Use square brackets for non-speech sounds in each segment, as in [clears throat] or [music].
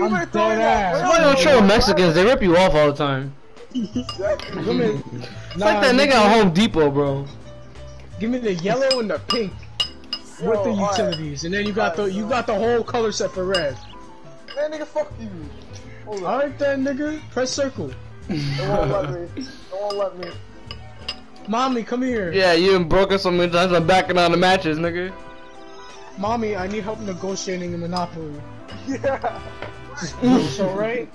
you I'm been throwing that? Where Why don't you? show Mexicans? They rip you off all the time. Exactly. Give me, It's like that nigga at Home Depot, bro. Give me the yellow and the pink Yo, with the alright. utilities, and then you got the you got the whole color set for red. Man, nigga, fuck you. Hold. Alright then, nigga, press circle. It won't let me. It won't let me. Mommy, come here. Yeah, you done broke us so many times. I'm backing on the matches, nigga. Mommy, I need help negotiating in Monopoly. [laughs] Yeah. So right,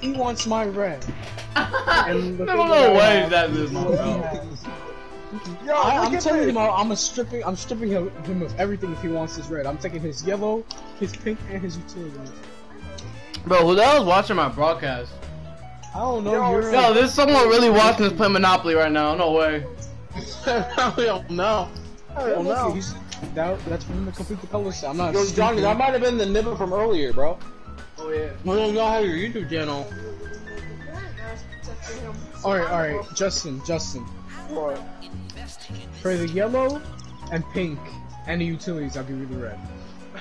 he wants my red. [laughs] And the No, no about way it, that is my bro. Yo, I, I'm at telling him, I'm a stripping, I'm stripping him, him of everything if he wants his red. I'm taking his yellow, his pink, and his utility. Bro, who the hell's watching my broadcast? I don't know. Yo, you're Yo, there's someone really watching us play Monopoly right now. No way. [laughs] I don't know. I don't know. that, that's for him to complete the color set. I'm not. Yo, Johnny, stupid. that might have been the nibble from earlier, bro. Oh yeah. We don't know how your YouTube channel. All right, all right, Justin, Justin. What? For the yellow and pink and the utilities, I'll give you the red.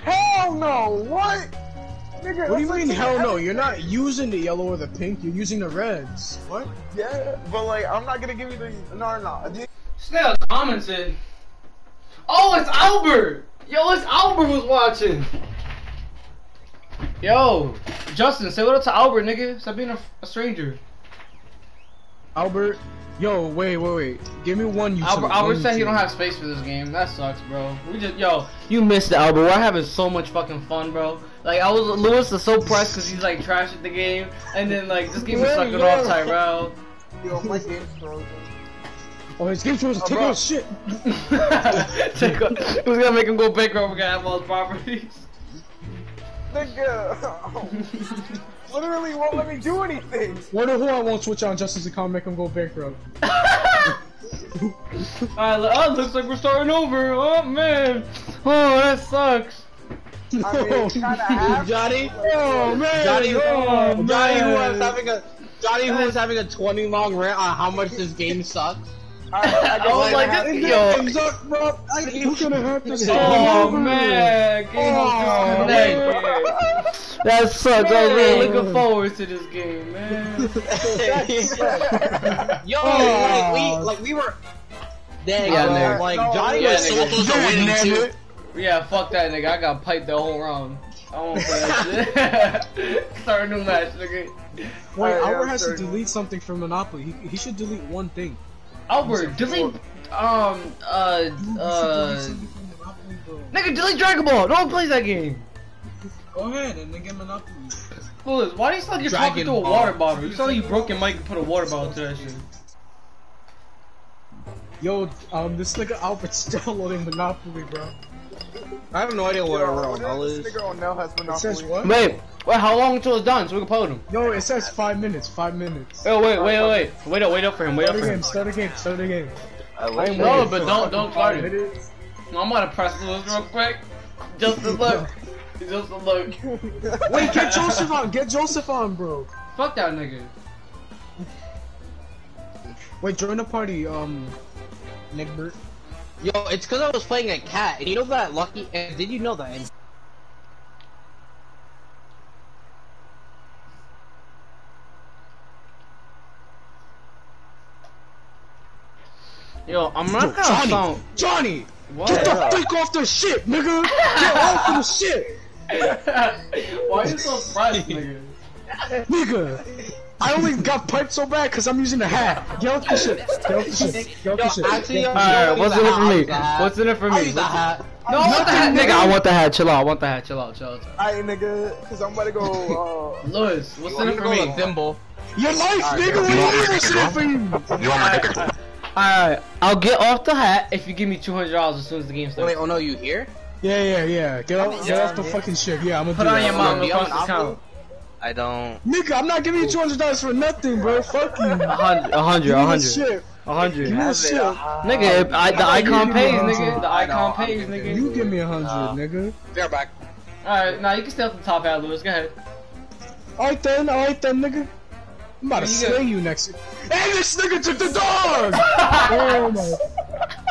Hell no! What? Nigga, What do you that's like mean, hell no? You're not using the yellow or the pink. You're using the reds. What? Yeah, but like, I'm not gonna give you the. No, no. no. Snail commented. Oh, it's Albert. Yo, it's Albert who's watching. Yo, Justin, say what up to Albert, nigga. Stop being a, a stranger. Albert, yo, wait, wait, wait. Give me one utility. Albert, Albert one said he don't have space for this game. That sucks, bro. We just, yo, you missed it, Albert. We're having so much fucking fun, bro. Like I was, Lewis is so pressed because he's like trash at the game, and then like this game is Yeah, sucking yeah. off Tyrell. Yo, my game's frozen. Oh, his game was Oh, taking bro. a shit. [laughs] Take a, it was gonna make him go bankrupt. We're gonna have all his properties. Nigga, [laughs] literally won't let me do anything. Wonder who I won't switch on Justin's account, make him go bankrupt. [laughs] Alright, oh, looks like we're starting over. Oh man. Oh, that sucks. I mean, [laughs] oh, kinda have to, Johnny? Oh man! Johnny, oh, Johnny who was having a Johnny who was having a 20 long rant on how much this game sucks. I, I, I was like, this- to- yo. Ends bro. I, you're gonna have to start Oh over. man, game Oh, man. That sucks. I was really Man. looking forward to this game, man. [laughs] Yo, Oh. like we like we were. Dang, Yeah, like No, Johnny yeah, was so close to winning too. yeah, fuck that nigga. I got piped the whole round. I won't play that [laughs] shit. [laughs] Start a new match, nigga. Wait, Alright, Albert yeah, has to delete something from Monopoly. He, he should delete one thing. Albert, delete. Um, uh, uh. delete something from Monopoly, bro. Nigga, delete Dragon Ball. No one plays that game. Go ahead and then get Monopoly. Fools, why do you sound like you're talking to a water bottle? You sound like you broke your mic and put a water bottle to that shit. Yo, um, this nigga Albert's [laughs] downloading Monopoly, bro. I have no idea what a Yo, real hell is. nigga on Nell has It says what? Wait, wait, how long until it's done so we can play with him? Yo, it says five minutes. Five minutes. Oh, wait, wait, wait, wait. Wait up, wait up for him, wait up Start for a him. game. Start a game. Start a game. I I am No, waiting but don't- don't five start it. minutes. No, I'm gonna press this real quick. Just to look. Just to look. [laughs] Wait, get Joseph on. Get Joseph on, bro. Fuck that nigga. Wait, join the party, um, Nick Burt. Yo, it's because I was playing a cat, and you know that lucky. And did you know that? And Yo, I'm not Yo, gonna Johnny, sound. Johnny, What? get the freak off the shit, nigga. Get off of the shit, [laughs] Why are you so surprised, nigga? nigga. I only got piped so bad because I'm using the hat. Get off the shit. Get off the shit. Get off the shit. actually, Alright, what's in it for me? What's in it for me? the hat. No, I want the hat, Nothing, nigga. I want the hat. Chill out. I want the hat. Chill out. Chill out. Alright, nigga, cause I'm about to go, uh, Lewis, what's in it for me? with Thimble. Your life, nigga. What are you listening for you? You want my dick? Alright, I'll get off the hat if you give me two hundred dollars as soon as the game starts. Wait, oh no, you here? Yeah, yeah, yeah. Get off, get off the fucking shit. Yeah, I'm gonna Put do on that. your mom Do you have across the an account. I don't. Nigga, I'm not giving you two hundred dollars for nothing, bro. Fuck you. A hundred, a hundred, Give a me the hundred, shit. a hundred. Give me the shit. Nigga, if I, the I thought icon pays, gave me a nigga. The icon I'm pays, nigga. You give me a hundred, Uh, nigga. Fair back. Alright, now you can stay up the top hat, Lewis. Go ahead. Alright then, alright then, nigga. I'm about to You slay got- you next. Hey, this nigga took the dog. [laughs] oh my.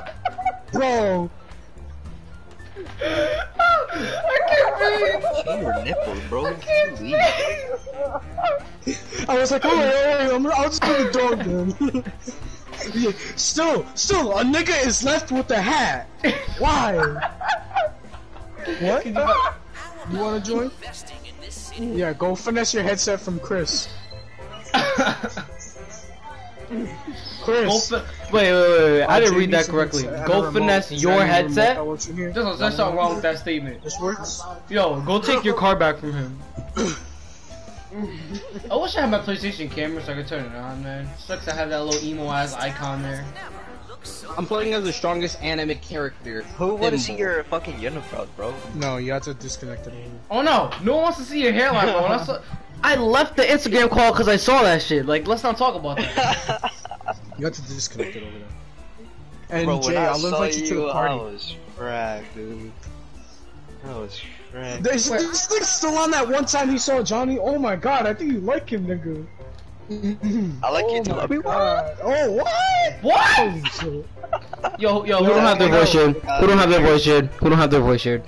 [laughs] Bro, I can't breathe. Your nipples, bro. I can't breathe. I was like, oh, wait, wait, wait, I'm, I'll just do the dog then. [laughs] Yeah, still, still, a nigga is left with the hat. Why? What? You wanna join? Yeah, go finesse your headset from Chris. [laughs] Go Chris. fi- wait, wait, wait, wait. I didn't read that correctly. get Go finesse your that a remote headset. that works in here? There's, there's something wrong with that statement. This works? Yo, go take your car back from him. I wish I had my PlayStation camera so I could turn it on, man. Sucks I have that little emo ass icon there. I'm playing as the strongest anime character. Who want to see Thimble. your fucking unibrow, bro? No, you have to disconnect it. Oh no, no one wants to see your hairline, bro. I, saw, [laughs] I left the Instagram call because I saw that shit. Like, let's not talk about that. [laughs] You have to disconnect it over there. And bro, Jay, I I'll invite you to the party. I was fragged, dude. I was fragged. This, this nigga's still on that one time he saw Johnny. Oh my god, I think you like him, nigga. I like oh you too. my I mean, god. Oh, what? what? Holy shit. Yo, yo, who don't have their voice shared? Who don't have their voice shared? Who don't have their voice shared?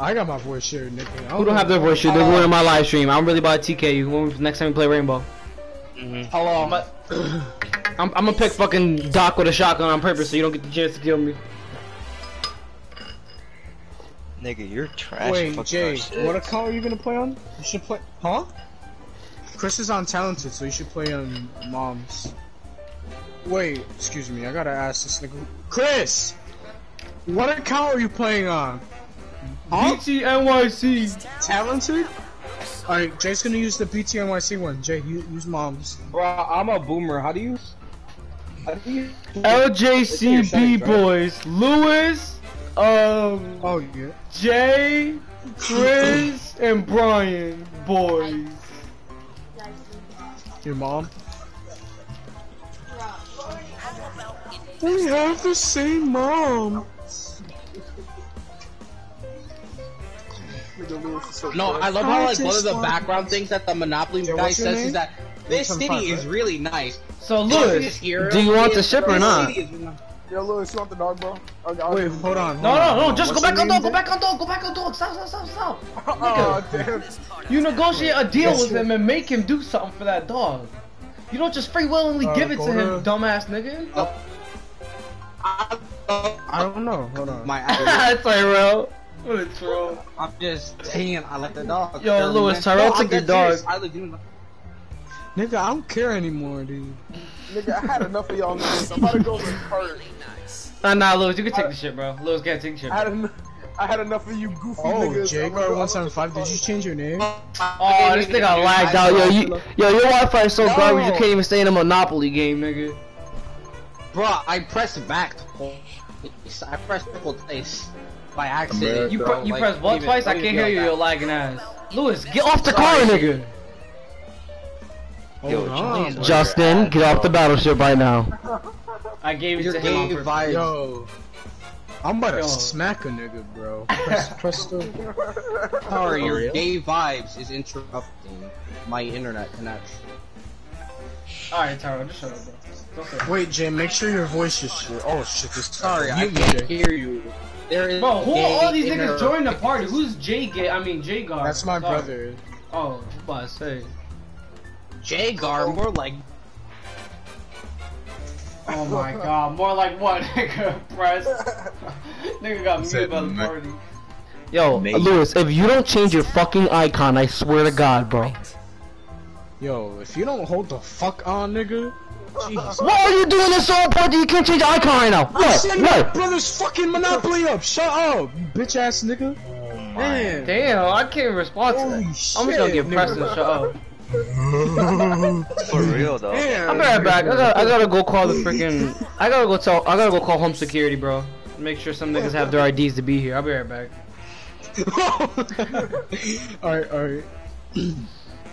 I got my voice shared, nigga. I Who don't have their voice shared? They're ruining my live stream. I'm really about to TK you next time we play Rainbow. Mhm. Hello. But I'm, I'm gonna pick fucking Doc with a shotgun on purpose so you don't get the chance to kill me. Nigga, you're trash. Wait, Jay, R6. what account are you gonna play on? You should play. Huh? Chris is on Talented, so you should play on Mom's. Wait, excuse me, I gotta ask this nigga. Chris! What account are you playing on? Huh? BTNYC. Talented? Alright, Jay's gonna use the BTNYC one. Jay, you, use Mom's. Bro, I'm a boomer. How do you? How do you? LJCB boys. Lewis, um, Oh, yeah. Jay, Chris, and Brian boys. Your mom? We have the same mom. No, I love how like one of the background things that the Monopoly Yeah, guy says name? is that this city fun, is right? really nice. So This Lewis, here do you want the is- ship or not? city is. Yo, Lewis, you want the dog, bro? I'll, I'll Wait, hold on. No, no, no, just go back on dog, go back on dog, go back on dog. Stop, stop, stop, stop. Oh, damn. You negotiate a deal Yes, with sir. him and make him do something for that dog. You don't just free willingly Uh, give it to him, to- dumbass nigga. I I don't know. Hold on. my [laughs] That's like real. What a troll. I'm just saying I like the dog. Yo, They're Lewis. Tyrell I'm took your dead serious. dog. I legitimately- Nigga, I don't care anymore, dude. Nigga, I had enough of y'all niggas. I'm about to go record. Nah, nah, Lewis, you can take the shit, bro. Lewis can't take the shit. I had, en- I had enough of you goofy Oh, niggas. I'm gonna go- Jaguar175, did you change your name? Oh, this nigga lagged out. Yo, you, yo, your Wi-Fi is so No. garbage you can't even stay in a Monopoly game, nigga. Bro, I pressed back twice. I pressed triple twice by accident. You, bro. pre- you Like, press what twice? I can't hear you, feel you're lagging ass. Lewis, get off the car, nigga. Yo, on. Justin, get off the battleship right now. I gave that. it Your to him on gay purpose. vibes. Yo. I'm about to Yo. smack a nigga, bro. [laughs] Press, press the... Sorry, Oh, your really? gay vibes is interrupting my internet connection. Alright, Taro, just shut up, bro. Don't say it. Wait, Jay, make sure your voice is shit. Oh, shit, this... Sorry, I Mute me, can't Jay. hear you. There is Bro, who are all these niggas joining the party? Who's J Gay? I mean J Gar. That's my Sorry. brother. Oh, what about to say? Jagar, oh. more like Oh my god, more like what, [laughs] nigga? Press. [laughs] nigga got muted by the party. Yo, Amazing. Lewis, if you don't change your fucking icon, I swear to God, bro. Yo, if you don't hold the fuck on, nigga... Jesus. What are you doing this so important that you can't change your icon right now? I'm What? setting my What? brother's fucking Monopoly up! Shut up, you bitch ass nigga! Oh Man. Damn, I can't respond to that. Holy I'm just gonna get pressed and shut up. For real though. Damn. I'll be right back. I gotta, I gotta go call the freaking. I gotta go tell. I gotta go call home security, bro. Make sure some niggas have their IDs to be here. I'll be right back. [laughs] alright, alright. [clears throat]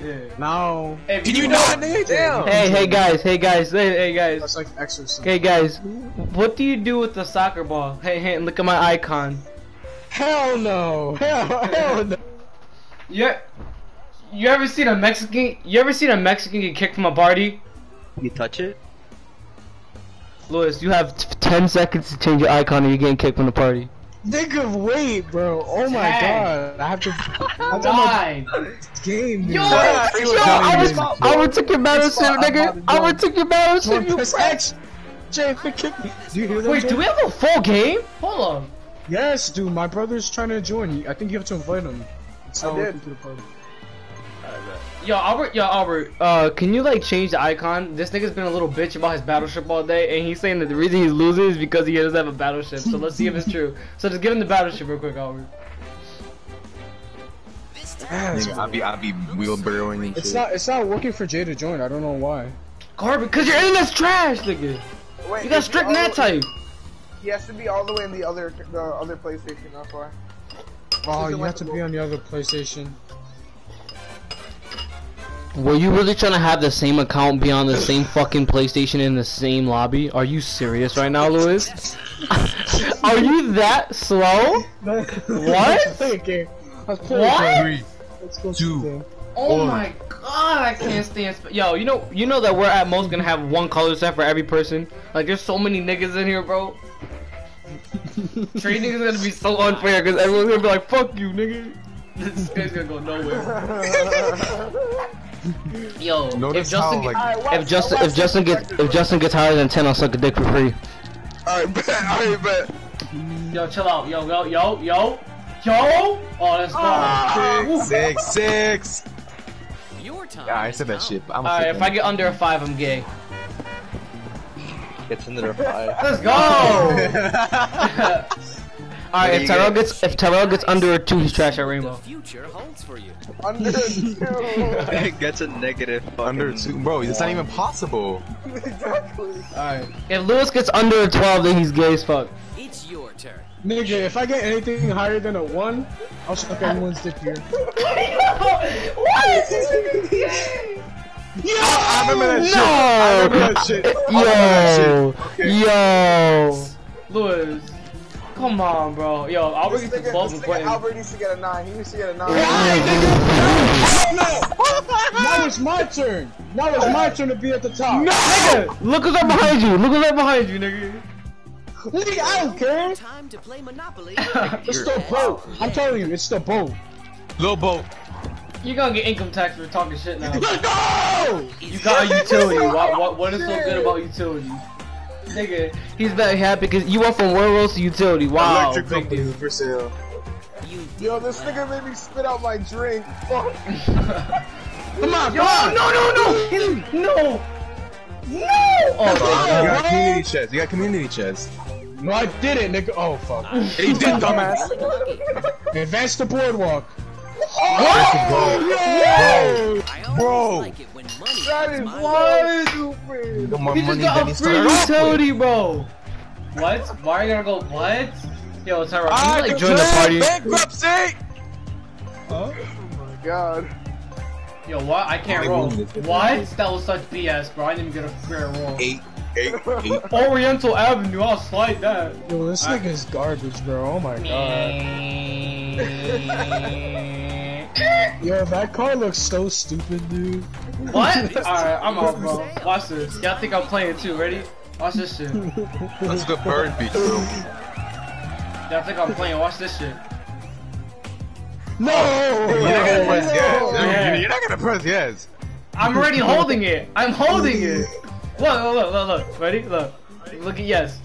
Yeah. Now... Hey, Can you not? Damn. Hey, hey guys, hey guys, hey, hey guys. That's like exorcism. Hey guys, what do you do with the soccer ball? Hey, hey, look at my icon. Hell no! Hell, hell no! You, you ever seen a Mexican? You ever seen a Mexican get kicked from a party? You touch it? Lewis, you have t- ten seconds to change your icon, or you're getting kicked from the party. Nigga, wait, bro. Oh my Ten. god. I have to. [laughs] I'm on my game, dude. Yo, Come yo, I was, I would took your battleship, Spot, nigga. I go. would took your on, battleship, you press prick. X. Jay, they kicked me. Do you hear that? Wait, Jay? do we have a full game? Hold on. Yes, dude. My brother's trying to join. I think you have to invite him. It's I not did. Yo, Albert, yo, Albert, uh, can you like change the icon? This nigga's been a little bitch about his battleship all day, and he's saying that the reason he's losing is because he doesn't have a battleship. So let's see if it's true. So just give him the battleship real quick, Albert. Yes, Nigga, bro. I be I be wheelbarrowing and It's shit. not. It's not working for Jay to join. I don't know why. Garbage, cause your internet's trash, nigga. Wait, You got is he strict net type. He has to be all the way in the other the other PlayStation. That's why. Oh, you have to be on the other PlayStation. Were you really trying to have the same account be on the same fucking PlayStation in the same lobby? Are you serious right now, Lewis? [laughs] Are you that slow? What? [laughs] okay. Let's What? a game. Three, Let's go Two. Oh my god, I can't stand. Sp- Yo, you know, you know that we're at most gonna have one color set for every person. Like, there's so many niggas in here, bro. Trading is gonna be so unfair because everyone's gonna be like, "Fuck you, nigga." [laughs] This guy's gonna go nowhere. [laughs] Yo, if Justin, how like Alright, watch- if Justin, watch if Justin this gets, if Justin gets higher than ten, I'll suck a dick for free. Alright [laughs] bet, alright bet. Yo, chill out. Yo, yo, yo, yo, yo. Oh, let's go. Six, six, six. Your time. Yeah, I said that shit. I'm All right, if I get under a five, I'm gay. Gets into their five. Let's go. [laughs] All right, if Tyrell gets if Tyrell gets under a two, he's trash at The Rainbow. future holds for you. Under two. [laughs] it gets a negative fucking under two, bro. It's not even possible. exactly. All right, if Lewis gets under a twelve, then he's gay as fuck. It's your turn. Nigga, if I get anything higher than a one, I'll suck everyone's dick here. [laughs] Yeah, I remember that shit. No. I remember that shit. I remember that Yo, yo, Lewis, come on, bro. Yo, I'll This bring to nigga, twelve this and put nigga him. Albert needs to get a nine. He needs to get a nine. Now it's my turn. Now it's my turn to be at the top. Nigga, look who's right behind you. Look who's right behind you, nigga. Nigga, I don't care. Time to play Monopoly. [laughs] It's the boat. I'm telling you, it's the boat. Little boat. You're gonna get income tax for talking shit now. No! You got a utility. What, what, what is so good about utility? Nigga, he's very happy because you went from werewolves to utility. Wow. Electric big company for sale. You Yo, this nigga made me spit out my drink. Fuck. [laughs] Come on, Yo, come on. no, no, no, no, no. Oh, You my got community chest. You got community chest. No, I didn't, nigga. Oh, fuck. He did, dumbass. Advance the boardwalk. Oh, I always Bro. like it when money That comes is my what stupid. The more He just money got a free started off with. utility, bro. What? Why are you gonna go? What? Yo, Tyra, I can you like join the party? Bankruptcy. Huh? Oh my god. Yo, what? I can't Only roll. is- What? That was such BS, bro. I didn't even get a fair roll. Eight, eight, eight. [laughs] Oriental Avenue, I'll slide that. Yo, this nigga is garbage, bro. Oh my god. [laughs] Yo, that car looks so stupid, dude. what? [laughs] Alright, I'm out, bro. Watch this. Y'all think I'm playing too. Ready? Watch this shit. That's a good bird beach, bro. Y'all think I'm playing. Watch this shit. No! You're not gonna press yes. You're- Yeah. You're not gonna press yes. I'm already holding it. I'm holding it. Look, [laughs] look, look, look, look. Ready? Look. Look at yes.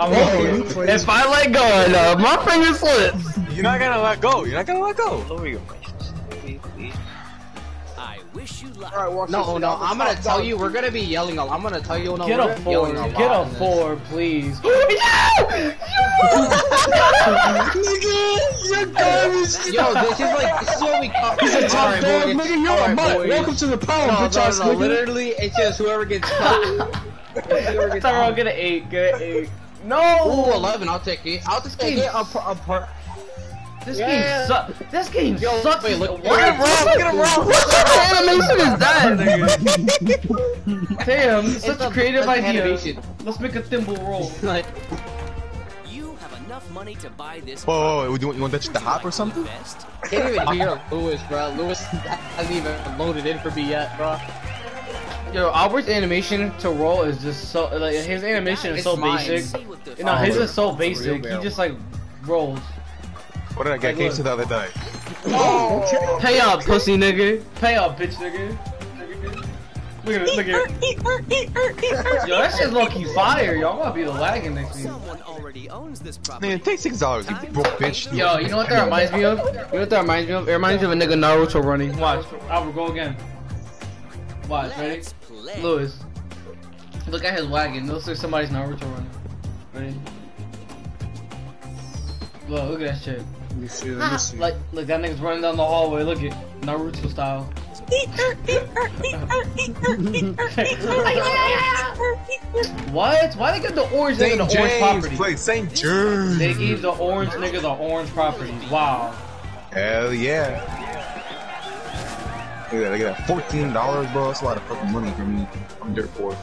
I'm Whoa, holding you If I let go, uh, my finger slips. You're not gonna let go. You're not gonna let go. There we go. I wish you luck. Alright, watch. No, shit. no, I'm I'm gonna top tell dog. you, we're gonna be yelling a lot. I'm gonna tell you, no, Get we're a four. yelling a lot. Get a on this. four, please. Nigga, you're garbage. Yo, this is like, this is what we call. He's a top Alright, dog, nigga. You're a Alright, mutt. Welcome to the pound, No, bitch no, ass no, nigga. literally, it's just whoever gets [laughs] whoever gets Tyrell, get an eight. Get an eight. Ooh, No. 11, I'll take it. I'll take game- it. I'll, pu- I'll, This Yeah. game sucks. This game Yo, sucks. wait, look- what? look at him What Look at him roll. What type of animation is that, nigga? [laughs] Damn, such a creative idea. animation. Let's make a thimble roll. [laughs] Like, You have enough money to buy this. Whoa, whoa, whoa. You want, you want that shit to hop or something? Yo, Albert's animation to roll is just so like his animation is so basic. See what the You know, his is so basic. He just like rolls. What did I get? Came to the other day. Oh! Pay up, pussy nigga. Pay up, bitch nigga. Look at it, look at it. Yo, that shit's low key fire. Y'all might be the wagon next week. Someone already owns this property. Man, take six dollars, you broke bitch. Yo, you know what that reminds me of? You know what that reminds me of? It reminds me of a nigga Naruto running. Watch. Albert, go again. Watch, ready? Let's play. Lewis. Look at his wagon. Looks like somebody's Naruto running. Ready? Look, look at that shit. Let me see. Let me see. Like, look, that nigga's running down the hallway. Look at Naruto style. [laughs] what? Why they give the orange nigga the St. orange James, property? play St. James. They gave the orange nigga the orange property. Wow. Hell yeah. Look at that, look at that. Fourteen dollars, bro. That's a lot of fucking money for me. I'm dirt poor.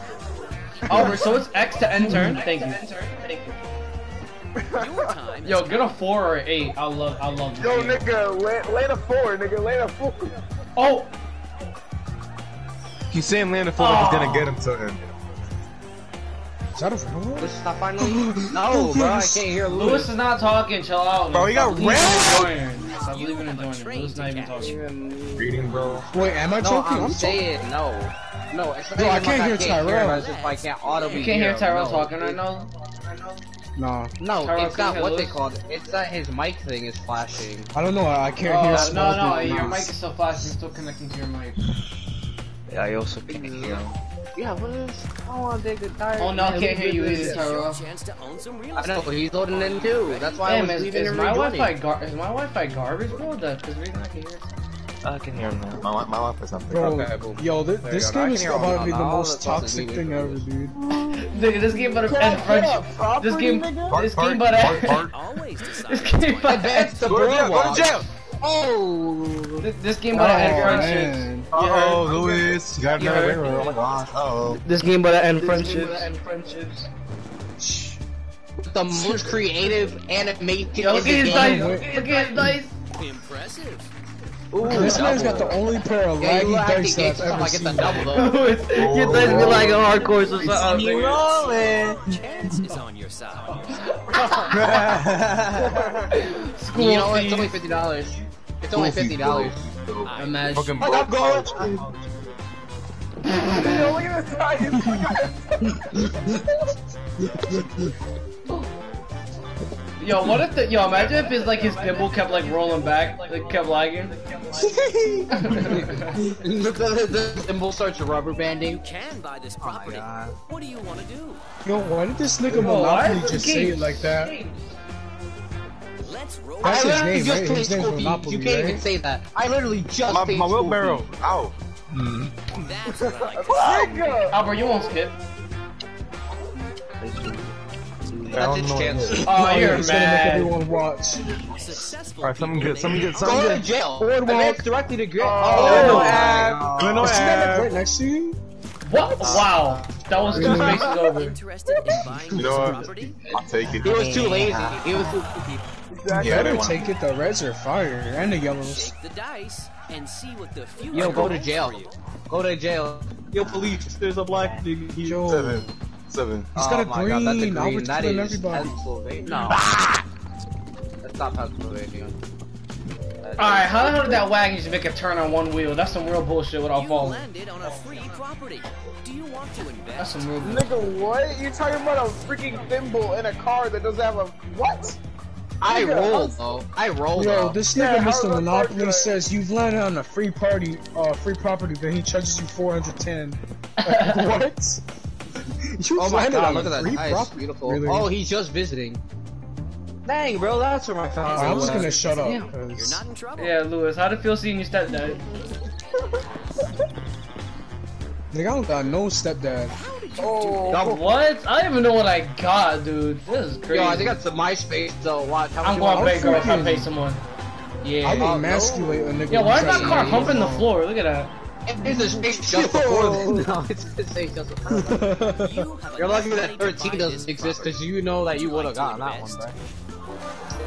Oh, so it's X to end turn. Mm-hmm. Thank you. Your time. [laughs] Yo, get a four or an eight. I love, I love this Yo, game. nigga, lay, lay the four, nigga, lay the four. Oh, He's saying land a four like he's gonna get him to him. Is that a real one? Let's stop finally. No, bro, I [laughs] can't hear Lewis Lewis. is not talking. Chill out. Bro, he got Stop leaving railed. and joining. Stop leaving and joining. Lewis not even talking. Reading, bro. Wait, am I No, joking? I'm I'm saying no. No, it's not Yo, I can't hear I Tyrell. Hear, it's just like I can't audibly You can't hear. Tyrell no. talking right now. No. No, Tyrell it's not hear what they called it. It's that his mic thing is flashing. I don't know. I can't Oh, hear. no, small no, your mic is still flashing. Still connecting to your mic. Yeah, I also can't hear him. Yeah, what is? I want to take the tire. Oh no, I can't hear you either, This Tyrell. chance to own some real I know, but he's loading in too. That's why I Damn, was is, leaving is and my. Wi-Fi gar- is my Wi-Fi garbage, bro? That's the reason I can hear. I can hear him now. My my wife is something. Bro, Okay, boom. yo, this, There this you go. I game is about to be the most that's supposed to toxic thing ever, dude. [laughs] Nigga, this game better Can I end get a friendship. This game, nigga? this Part, game part, better. part, part. Always decide [laughs] This game going on. better. Advance the Go to jail, boardwalk. To jail. Oh. This, this game oh, better end Oh, friendships. man. Oh, Lewis, you got another heard? railroad. Oh my gosh. Oh. This game better end friendships. The most creative animation Yo, look in at the his dice. game. Look at his dice. Impressive. Ooh, This man's double. got the only pair of Yeah, you laggy actually dice gave that I've something ever like it's a seen. double though. [laughs] Your dice be like a hardcore or something. You rolling. Chance is [laughs] on your side. [laughs] School You know what? It's only fifty dollars. It's only fifty dollars. Imagine. Fucking I got broke going. college. Yo, look at this tire. Yo, what if the yo? Imagine if his like his pinball kept like rolling back, like kept lagging. [laughs] the, the, the symbol starts rubber banding. You can buy this oh property. God. what do you want to do? Yo, why did this nigga Yo, why Monopoly just say it like that? Let's roll. That's I his literally name, just right? played His name's. Monopoly, You can't right? even say that. I literally just My, paid my wheelbarrow. fees. Ow. That's what I like to see. Albert, you won't skip. That's his chance. Oh, yeah, you're he's gonna make mad. everyone watch. Successful Alright, something people good, something name good, Go something to good. jail. Boardwalk. Advance directly to grid. Oh, Oh, Illinois Is that Ave. right next to you? What? Wow, that was two spaces over. interested in buying You know what? I'll take it. He was too lazy. He was too. Exactly. Better take it. The reds are fire and the yellows. Take the dice and see what the future Yo, go to jail. Go to jail. Yo, police. There's a black dude. Yo, Seven. Seven. he's got oh a Oh my God, that's a green. Albert's That killing is everybody. Pennsylvania. No. That's not Pennsylvania. Alright, how the hell did that wagon just make a turn on one wheel? That's some real bullshit without You falling. landed on a free property. Do you want to That's some real bullshit. Nigga, what? You talking about a freaking thimble in a car that doesn't have a what? I Nigga, rolled though. I rolled Yo, though. this nigga how Mr. Monopoly says you've landed on a free party, uh, free property, then he charges you 410. Like, [laughs] [laughs] what? You Oh my landed god, on look a at that. free Nice, property? beautiful. Really? Oh, he's just visiting. Dang, bro, that's where my family I was was. gonna shut up. You're 'cause- not in trouble. Yeah, Lewis, how did it feel seeing your stepdad? [laughs] Nigga, I don't got uh, no stepdad. Oh, Got what? I don't even know what I got, dude. This is crazy. Yo, I think that's the MySpace though. Watch. How I'm going want? bankrupt if I freaking- pay someone. Yeah. I Yeah. would no. emasculate a nigga. Yo, why is that car he humping the floor? Look at that. [laughs] [laughs] It's a space just before the. No, it's a space just before. the- [laughs] You You're lucky that 13 doesn't this exist because you know that you would have gotten that one, bro.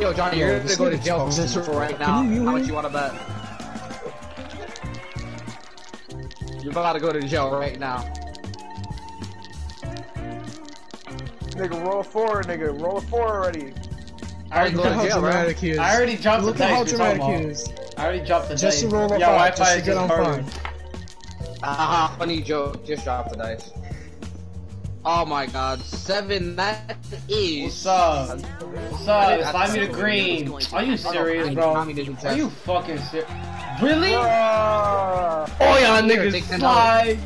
Yo, Johnny, you're gonna go to jail for this right now. How much you want to bet? You're about to go to jail right now. Nigga, roll four, nigga. Roll four already. I already, Go Look to jail, bro. dramatic he is. I already dropped Look the dice. you're talking dramatic he is. I already dropped the Just to roll a yeah, five, Wi-Fi just to is get just on harder. fine. Haha, funny joke. Just drop the dice. Oh my god, seven. That is. What's up? What's up? Slide me the green. Are you serious, bro? Are you fucking serious? Really? Uh, Oh yeah, Here, niggas take $10. slide.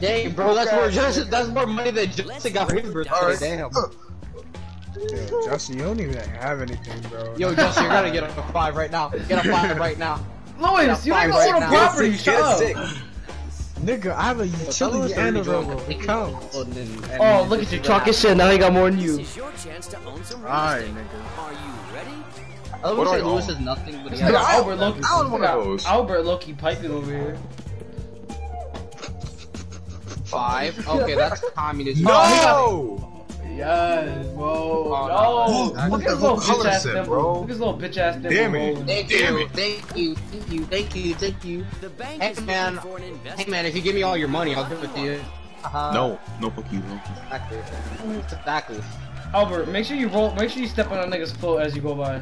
Dang, bro, that's more just that's more money than Justin got for his birthday. Damn. [laughs] Yo, Justin, you don't even have anything, bro. Yo, Justin, you're gonna get a [laughs] five right now. Get a five right now. Lewis, you Five ain't right own a now. property. Shut up. Nigga, I have a utility and a railroad. It counts. Oh, look at you talking shit. Now he got more than This you. is your chance to own some real Alright, estate. nigga. Are you ready? I What would do say I Lewis own? is nothing, but he Look has at Albert Loki. I own one Look of those. Albert Loki piping over here. five. [laughs] Okay, that's communism. No! Yes, bro. Oh, no. no. Look at his little bitch ass set, dimple. bro? Look at his little bitch ass dimple. Damn it. Thank Damn you, it. thank you, thank you, thank you, thank you. The bank Hey, is man. for an investor. Hey man, if you give me all your money, I'll give it to you. Uh-huh. No, no, fuck you. Exactly. Exactly. Albert, make sure you roll. Make sure you step on that nigga's foot as you go by.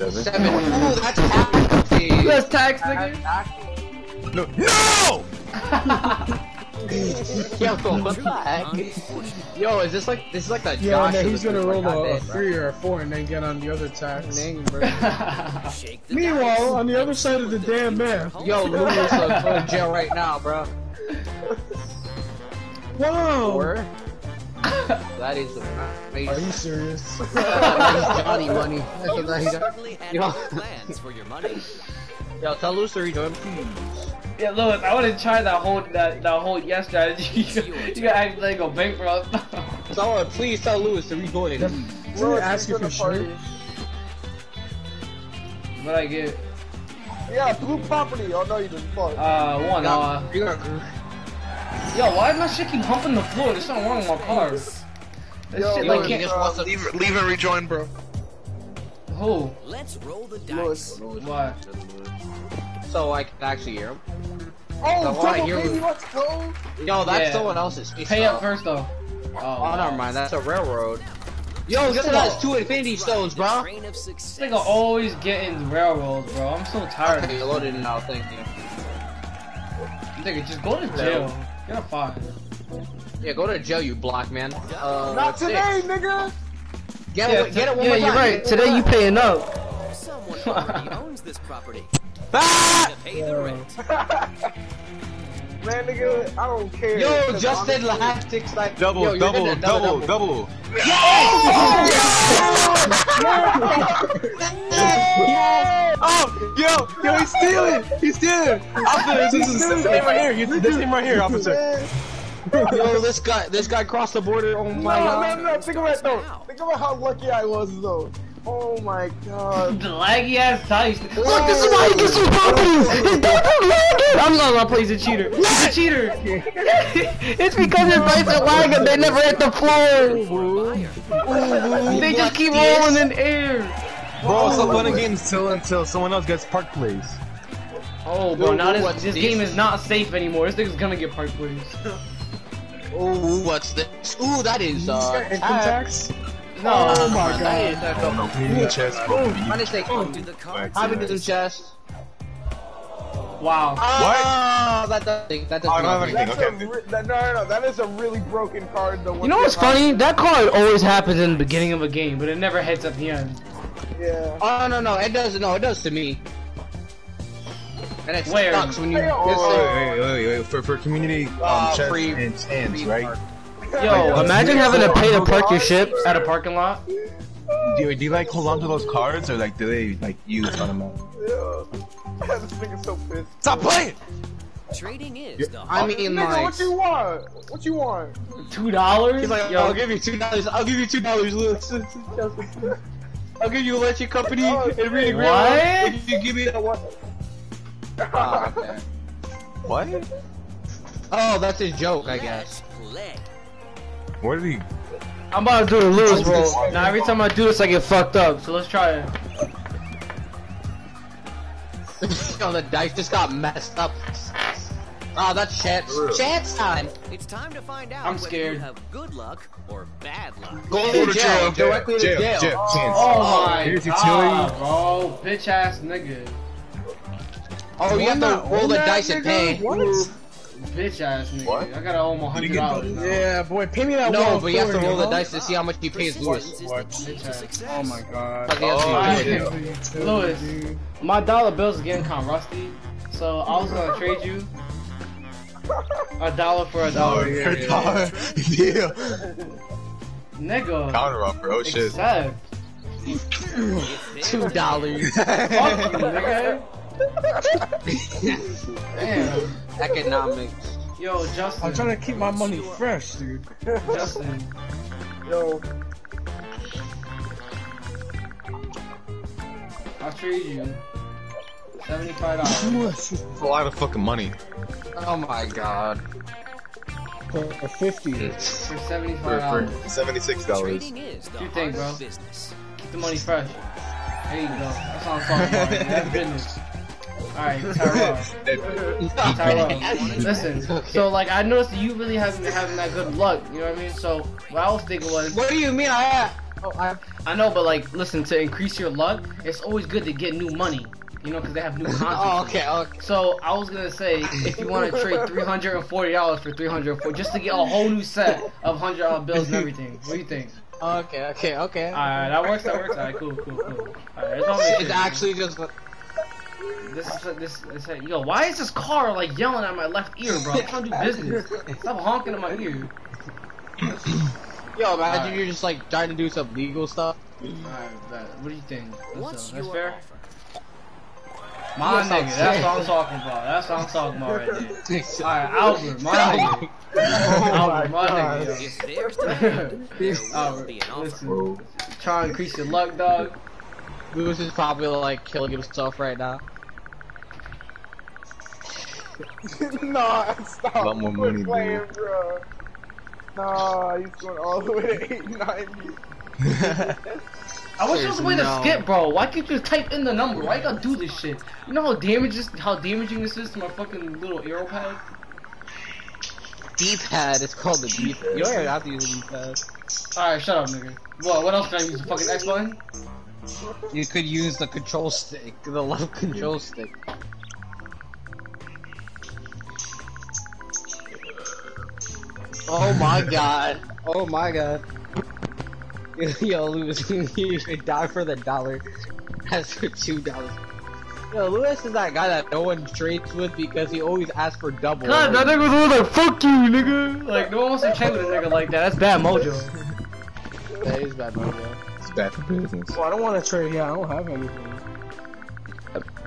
Seven. Seven. Ooh, that's taxi. That's tax, nigga. No. No! [laughs] Yo, what the heck? Yo, is this like this is like the Yeah, Josh? and then of he's gonna roll a, a three or a four and then get on the other tax. Dang, bro. [laughs] shake the Meanwhile, on the other side of the damn map. Yo, Lewis is going to jail right now, bro. Whoa! Four. That is amazing. Are you serious? that is Johnny money. That's what that is. Certainly have Yo. plans for your money. Yo, tell Lewis to rejoin. yeah, Lewis, I want to try that whole that that whole yes strategy. [laughs] you gotta act like a bankrupt. [laughs] Someone, please tell Lewis to rejoin. Did Lewis, ask you you're for gonna sure? party. what I get? Yeah, blue property. Oh no, you didn't. Fuck. Uh, one. Uh, You got yo, why my shit keep humping the floor? There's something wrong with my car. This Yo, shit Yo, like he can't. just wants to Leave, leave and rejoin, bro. Who? Let's roll the Lewis. dice. Why? so I can actually hear him. Oh, So why double you- baby, let's go. Yo, that's Yeah. someone else's. Pay up first though. Oh, Oh, never mind. That's a railroad. Yo, this Yo. has two infinity stones, The bro. train of This success. nigga always getting railroads, bro. I'm so tired. Okay, you loaded it now. Thank you. Nigga, just go to jail. Get a fine. Yeah, go to jail, you block man. Uh, Not today, this? nigga. Get Yeah, it, get it one yeah, more you're time. right. Today you paying up. Someone already owns this property. [laughs] Ah! To pay the rent. [laughs] Man, nigga, I don't care. Yo, 'cause Justin honestly- Lactics like Double, yo, you're double, gonna double, double. [laughs] Oh, yo, yo, he's stealing! He's stealing! Officer, this is this name right here. You- This name right here, officer. [laughs] Yo, this guy, this guy crossed the border. Oh my No, god. no, no. no! Think about it, though. Think about how lucky I was, though. Oh my god. The laggy ass dice. Look, this is why he gets some properties. His dice are lagging. I'm not gonna play. [laughs] He's a cheater. He's a cheater. it's because his dice are lagging. They never hit the floor. They just keep rolling in air. Bro, it's so fun again until until someone else gets park place. Oh, bro, Yo, now this, this this? game is not safe anymore. This nigga's gonna get park plays. [laughs] Ooh, what's this? Ooh, that is uh. Income tax. tax? No. Oh my That is god. uh, I don't know, community chest, bro. My mistake. To the cards. Hobby to the chest. Wow. Ah, that doesn't. That Oh, doesn't. don't have anything. That's Okay. re- that, no, no, no. That is a really broken card. The You know what's funny? That card always happens in the beginning of a game, but it never hits at the end. Yeah. Oh no no, it does no, it does to me. And it Where? sucks when you Hey, oh, Wait, wait, wait, wait. For, for community um, Uh, chest free- and stands, right? park. Yo, imagine having to pay to park your ship at a parking lot. Do you, do you like hold on to those cards or like do they like use on them? Yeah. [laughs] this nigga's so pissed. Stop playing! Trading is the I mean Nigga, like. what you want? What you want? Two dollars? He's like, Yo, I'll give you two dollars. I'll give you two dollars. [laughs] I'll give you electric company Oh, and reading What? railroad if you give me. What? Oh. [laughs] What? oh, that's his joke, I guess. Let's play. Where did he? I'm about to do the lose, bro. Now every time I do this, I get fucked up. So let's try it. [laughs] Yo, the dice just got messed up. Oh, that's chance. Chance time. It's time to find out I'm whether scared. you have good luck or bad luck. Go Go to jail. Directly to jail. Oh chance. Oh my Here's your god, bro. Bitch ass nigga. Oh, you have to roll the that, dice and pay. What? Bitch ass nigga. What? I gotta owe him a hundred dollars. those? now. Yeah, boy, pay me that No, one but you have to roll the dice to see how much he pays Lewis. Persistence is What? the key to Bitch. success. Oh my god. Fuck, he has to Oh, be yeah. paid. Lewis, my dollar bill's are getting kind of rusty, so I was gonna trade you a dollar for a Oh, dollar. yeah, yeah. yeah. Nigga. Counter offer. Oh shit. Accept. Two dollars. Fuck you, nigga. [laughs] Damn. Economics. Yo, Justin. I'm trying to keep my money fresh, dude. [laughs] Justin. Yo, I'll trade you seventy-five dollars That's a lot of fucking money. Oh my god. For, for 50. for For, seventy-five dollars. for seventy-six dollars. Trading is the You heart bro? business. Keep the money fresh. There you go. That's what I'm talking about. [laughs] man. That's business. Alright, Tyrell. Tyrell. Listen, so like I noticed you really haven't been having that good luck, you know what I mean? So what I was thinking was What do you mean I have? Oh, I I know, but like listen, to increase your luck, it's always good to get new money. You know, because they have new [laughs] content. Oh, okay, okay. So I was gonna say, if you want to trade three hundred and forty dollars for three hundred forty, just to get a whole new set of hundred dollar bills and everything. What do you think? Okay, okay, okay. Alright, that works. That works. Alright, cool, cool, cool. Alright, that's It's actually just. This is this. this yo, why is this car like yelling at my left ear, bro? I'm trying to do business. Stop honking in my ear. Yo, imagine Alright. you're just like trying to do some legal stuff. Alright, what do you think? That's, uh, that's fair. offer? My Yes, nigga, that's saying. what I'm talking about. That's what I'm talking about right there. [laughs] Alright, Albert, my nigga. Albert, my nigga. If there's demand, Albert, be an offer. listen. Try to increase your luck, dog. Lewis is probably like killing himself right now. [laughs] nah, stop. A lot more money, playing, dude. bro. Nah, he's going all the way to 890. [laughs] I wish there was a way No. to skip, bro. Why can't you type in the number? Why you gotta do this shit? You know how damage how damaging this is to my fucking little arrow pad? D-pad, it's called the D-pad. You don't even have to use a D-pad. Alright, shut up, nigga. What, what else can I use? The fucking X button? You could use the control stick, the left [laughs] control stick. Oh my god. Oh my god. [laughs] Yo, Lewis, [laughs] you should die for the dollar. As for two dollars. Yo, Lewis is that guy that no one trades with because he always asks for double. God, that nigga was always like, fuck you, nigga. Like, no one wants to trade with a nigga like that. That's bad mojo. That is bad, bro. It's bad for business. Well, I don't want to trade Yeah, I don't have anything.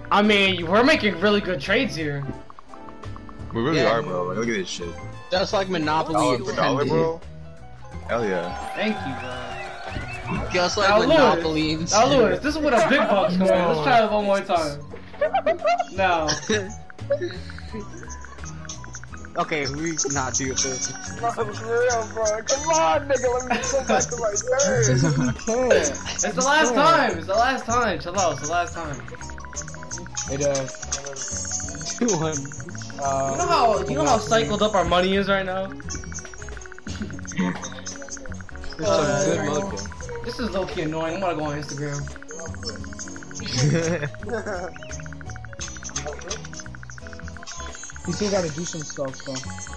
I mean, we're making really good trades here. We really Yeah. are, bro. Like, look at this shit. That's like Monopoly Dollar and for dollar, bro. Hell yeah. Thank you, bro. Just like Now, Lewis. Monopoly and Now, Lewis, this is where the big bucks come in. Let's try it one more time. [laughs] Now, [laughs] Okay, we not do this. Bro, for real, bro. Come on, nigga. Let me go back to my [laughs] turn. it's the last time. It's the last time. Chill out. It's the last time. It uh, Two one. You know how you know how cycled up our money is right now. There's some good mojo. This is low key annoying. I'm gonna go on Instagram. [laughs] [laughs] you still gotta do some stuff, though.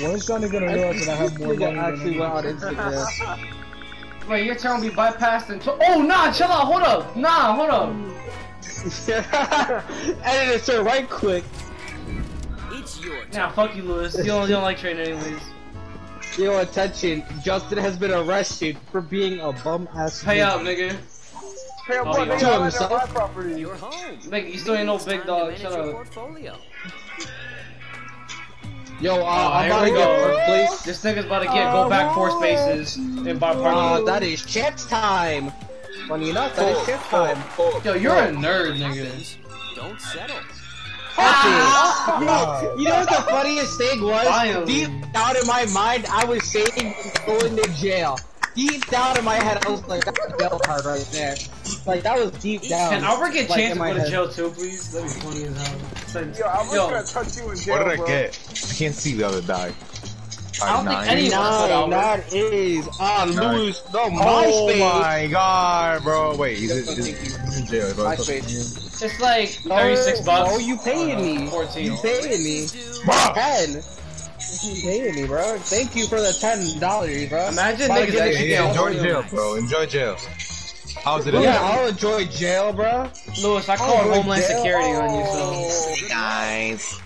When is Johnny gonna realize that I have more money actually than went on? Instagram. Wait, you're telling me bypassed and oh nah, chill out. Hold up. Nah, hold up. [laughs] Edit it, sir, right quick. It's your turn. Nah, fuck you, Lewis. You don't, you don't like training anyways. Yo, attention. Justin has been arrested for being a bum ass. Pay up, nigga. Hey, Oh, boy, you nigga, to I like himself? my property. You're home. Nigga, you still ain't no big dog. Shut up. portfolio. Yo, uh, I'm about to get go. first place. This nigga's about to get go back four spaces and buy Uh, that is chance time. Funny enough, that is chance time. Yo, you're a nerd, nigga. Don't settle. Fuck it. [laughs] You know what the funniest thing was? Finally. Deep down in my mind, I was saying going to jail deep down in my head, I was like, that's a jail card right there. Like, that was deep down. Can Albert get a like, chance to go head. to jail too, please? That'd be funny as hell. Yo, Albert's yo. gonna touch you in jail, What did bro. I get? I can't see the other die. I don't nine. think anyone nine, that is on nine. loose. No, oh my god, bro. Wait, he's, in, he's in jail. Bro. MySpace. It's like 36 bucks. Oh, you paying uh, me. 14. You paying me. Bro. 10 paying me, bro. Thank you for the ten dollars, bro. Imagine Probably niggas actually Enjoy jail, bro. Enjoy jail. How's it? Yeah, I'll enjoy jail, bro. Lewis, I called Homeland jail? Security oh, on you, so nice.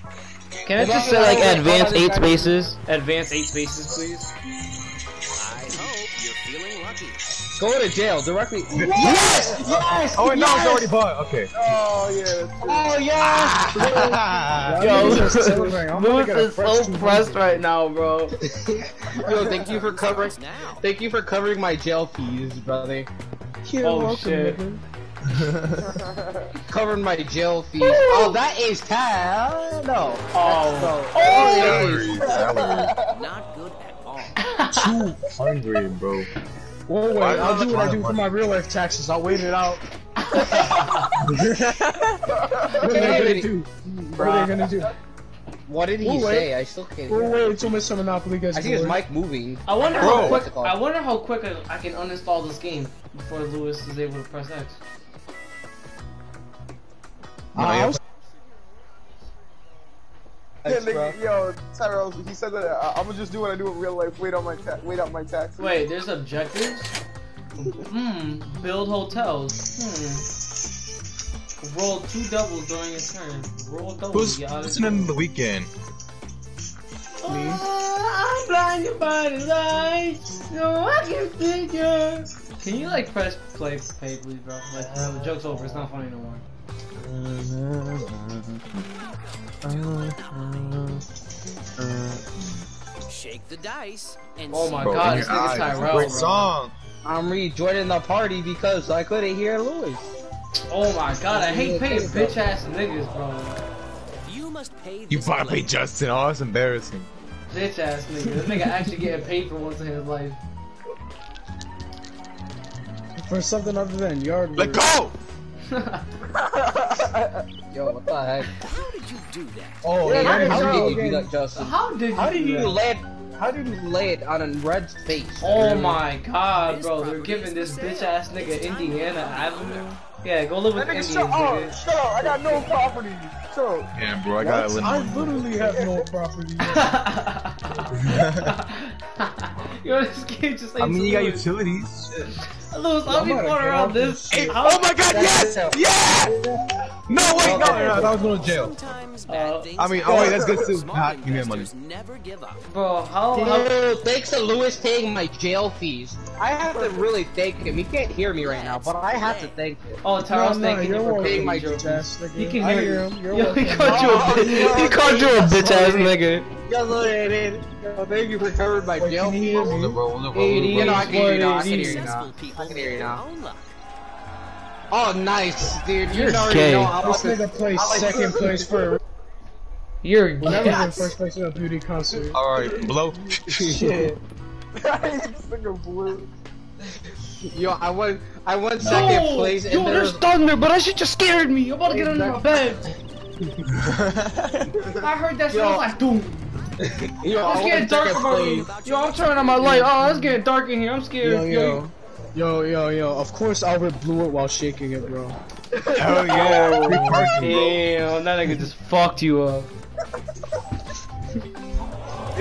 Can I just say like advance eight spaces? Advance eight spaces, please. Go to jail directly. Yes! Yes! Oh, wait, no, it's already bought. Okay. Oh yeah. Oh yes! Ah! [laughs] Yo, Lewis is celebrating. I'm gonna Lewis get a is fresh so 200. pressed right now, bro. [laughs] Yo, thank you for covering. Thank you for covering my jail fees, brother. You're Oh, welcome, shit. nigga. [laughs] Covering my jail fees. Oh, that is tab. No. Oh. Oh. oh Not good at all. Too hungry, bro. Well, wait, Why I'll do what I try do for my real life taxes. I'll wait it out. [laughs] [laughs] what are they gonna do? What are they gonna do? What did he We'll wait. say? I still can't. We'll hear. wait until Mr. Monopoly gets I think it's bored. Mike moving. I wonder Bro. how quick. I wonder how quick I can uninstall this game before Lewis is able to press X. Uh, I was- Yeah, nigga, yo, Tyrell, he said that uh, I'm gonna just do what I do in real life. Wait on my ta- wait out my taxes. Wait, there's objectives. Hmm. Build hotels. Hmm. Roll two doubles during your turn. Roll doubles. Who's get out of listening to the Weeknd? Oh, I'm blinded by the lights. No, I can figure. Can you like press play, play, please, bro? Like, uh, the joke's over. It's not funny no more. Shake the dice and Oh my Bro, god, this your nigga's eyes. Tyrell, Great song. I'm rejoining the party because I couldn't hear Lewis. Oh my god, I hate paying bitch ass niggas, bro. You must pay You this bought pay. Justin. Oh, that's embarrassing. Bitch ass nigga. This nigga actually getting paid for once in his life. for something other than yard Let go! Yo, what the heck? How did you do that? Oh, How, yeah, how yeah, did you do that, Justin? How did you How did you that? lay it? How did you lay it on a red face? Oh my god, bro, they're giving this bitch ass nigga Indiana Avenue. Yeah, go live with That nigga, Indians, shut up! nigga. Shut up! I got no property. Shut up. Yeah, bro, I got What? a I limit. literally have no property. [laughs] [laughs] Yo, this game just like I mean, you got Lewis. utilities. Lewis, I'll be I'm going around this. this Hey, oh my god, yes! Yeah! No, wait, no, no, no, that was going to jail. Uh, I mean, oh wait, that's good too. Smart Pat, give me that money. investors never give up. Bro, how, how thanks to Lewis paying my jail fees. I have to really thank him. He can't hear me right now, but I have to thank him. Oh, Tyrell's no, no, thanking you're for welcome, paying my jail fees. He can hear hear you. him. [laughs] Yo, he welcome. called you a bitch. [laughs] He called you a bitch ass nigga. Yo, look at it. Yo, thank you for covering my Wait, jail can you fees. hear me? it, bro, hold it, bro, Hey, hold it, you know. I can hear you now. I can hear you now. I can hear you now. Oh, nice, dude. You You're already gay. know I'm This about to- nigga plays like- second [laughs] place for You're never been yes. first place in a beauty concert. Alright, blow. [laughs] [laughs] Shit. this nigga blue. Yo, I won. I won second No! place, Yo, there's was thunder, but that shit just scared me. I'm about to get under my bed. I heard that shit. I was like, doom. [laughs] yo, It's I getting won dark second in my room. place. Yo, I'm turning on my light. Oh, it's getting dark in here. I'm scared. Yo, yo. Yo, yo, yo. Of course Albert blew it while shaking it, bro. [laughs] Hell yeah, free parking, bro. Damn, that nigga just fucked you up. [laughs]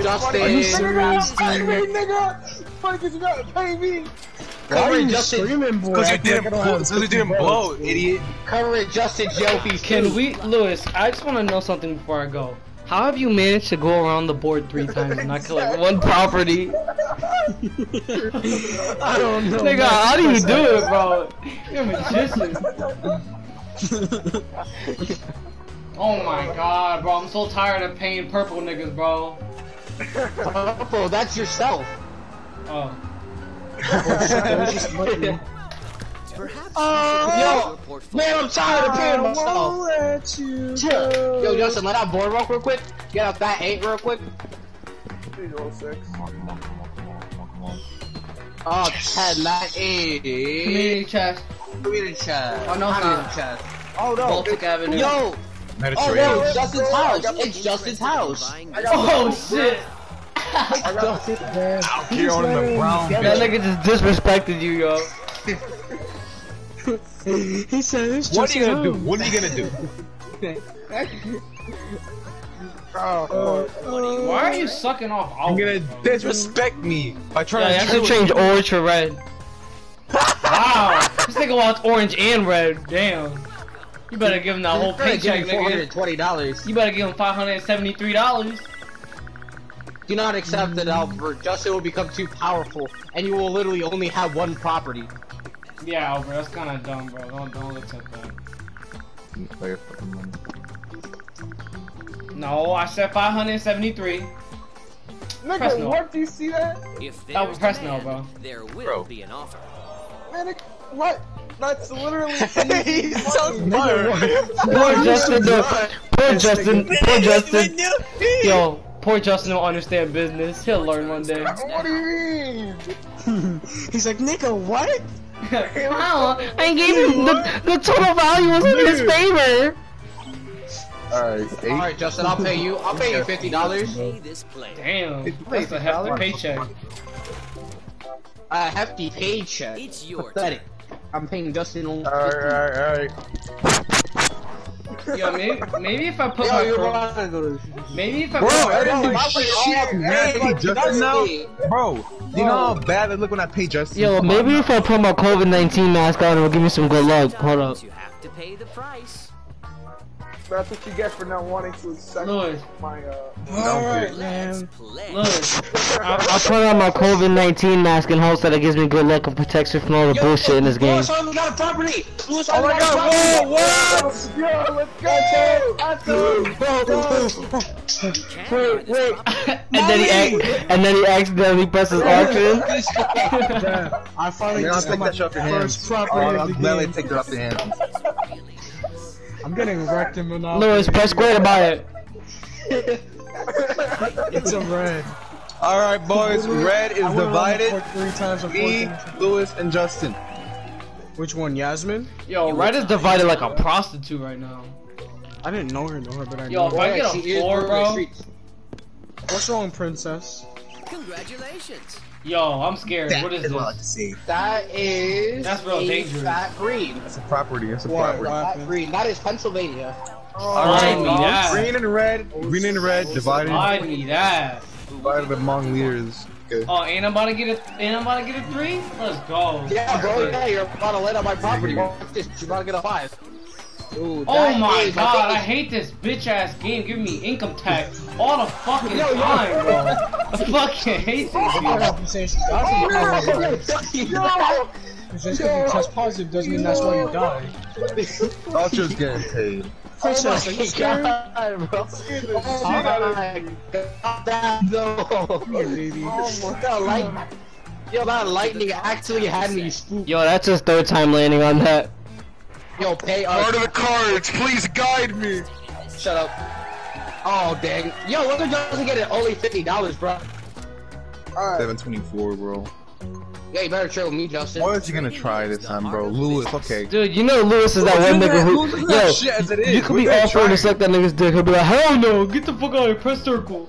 Justin, Are you Nigga, serious, pay me, dude? nigga. Funny 'cause you gotta pay me. Why are cover you Justin, screaming, boy? Because you Acting didn't I don't blow, have because you didn't bucks. blow, idiot. cover it, Justin jail fees. Can we, Lewis? I just want to know something before I go. How have you managed to go around the board three times and not collect one property? [laughs] I don't know. Nigga, man. how do you do it, bro? You're a magician. [laughs] oh my god, bro. I'm so tired of paying purple niggas, bro. Purple, that's yourself. Oh. [laughs] Perhaps Oh, yo, man, I'm tired of paying I myself. won't let you Chill. go. Yo, Justin, let out boardwalk real quick. Get out that eight real quick. 306. Oh, Ted, that is Community chest. community chest. Oh, no, it's community not. chest. Oh no. Baltic Avenue. Yo, oh Mediterranean. no, it's Justin's house. It's Justin's house. Oh shit! [laughs] Out here on the brown That nigga just disrespected you, yo. [laughs] He said it's What are you gonna do? What are you gonna do? Oh, uh, uh, Why are you sucking off? You're Albert, gonna disrespect me by Yeah, trying you to have to change orange to red. [laughs] wow, this nigga wants orange and red. Damn. You better give him that whole paycheck, Four hundred nigga. twenty dollars. You better give him five hundred and seventy-three dollars. Do not accept it, Albert. Justin will become too powerful, and you will literally only have one property. Yeah, Albert, that's kind of dumb, bro. Don't don't accept that. No, I said five hundred seventy-three. nigga, Press no. what? Do you see that? If Oh, there's press no, bro. there will Bro. be an offer. Man, it, what? That's literally. [laughs] He's so smart. [laughs] Poor Justin, though. Poor Justin. Poor Justin. Yo, poor Justin don't understand business. He'll learn one day. What do you mean? [laughs] He's like, nigga, what? [laughs] Wow, I gave him the, the total value was in his favor. Alright, All right, Justin, I'll pay you. I'll pay you fifty dollars. Pay this player. Damn, that's a hefty paycheck. A hefty paycheck. It's your Pathetic. I'm paying Justin. only Alright, alright. Yo, maybe, maybe if I put Yo, my you're pro- wrong. Go to- maybe if I Bro, put I didn't do Bro, shit. hey, Man, hey, Justin now. Justin. Bro, do you know how bad I look when I pay Justin? Yo, Come maybe on if I put my COVID nineteen mask on, it'll give me some good luck. Hold up. You have to pay the price. That's what you get for not wanting to accept Lewis, my uh. Alright, Let's man. play. I, I put on my COVID nineteen mask and hopes that it gives me good luck and protects me from all the bullshit in this game. Louis Armstrong got a property. Louis Oh my got god! property. Whoa, whoa! Yo, let's go! You can buy this [laughs] property. and then he ac- and then he accidentally presses auction. [laughs] I finally Man, just got my that shit off your hands. first property I'll, of I'll the gladly game. take that off your hands. I'm getting wrecked in Monopoly. Lewis, press square to buy it. [laughs] It's a red. Alright, boys, red is I would've run the divided. court three times Me, unfortunately. Lewis, and Justin. Which one, Yasmin? Yo, Red is divided like a prostitute right now. I didn't know her, know her, but I Yo, know if her. I get a is floor, bro. What's wrong, princess? Congratulations. Yo, I'm scared. What is That's what to this? see. That is That's real a dangerous. fat green. It's a property. It's a What? property. Fat green. That is Pennsylvania. I need that. Green and red. Green and red divided. I need that. Divided among leaders. Okay. Oh, and I'm about to get a, ain't I'm about to get a three? Let's go. Yeah, bro. Yeah, you're about to light up my property. Watch this. You're about to get a five. Ooh, Oh my is- god, I think hate this bitch ass game giving me income tax all the fucking Yo, yo. time, bro. I [laughs] fucking hate this game. have to say she's Just because you test positive doesn't mean that's why you die. Ultra's getting paid. Princess, are you scared? God, bro. Oh my god, that oh though. baby. Oh that light- Yo, that lightning actually had me spooked. Yo, that's his third time landing on that. Yo, pay us. the cards, please guide me. Shut up. Oh, dang. Yo, look at Justin get it only $50, bro. Alright. 724, bro. Yeah, you better chill with me, Justin. What is you gonna try this time, bro? Lewis, okay. Dude, you know Lewis is that one nigga who, yo, shit as it is. you could be gotta offering to suck that nigga's dick. He'll be like, hell no, get the fuck out of here, press circle.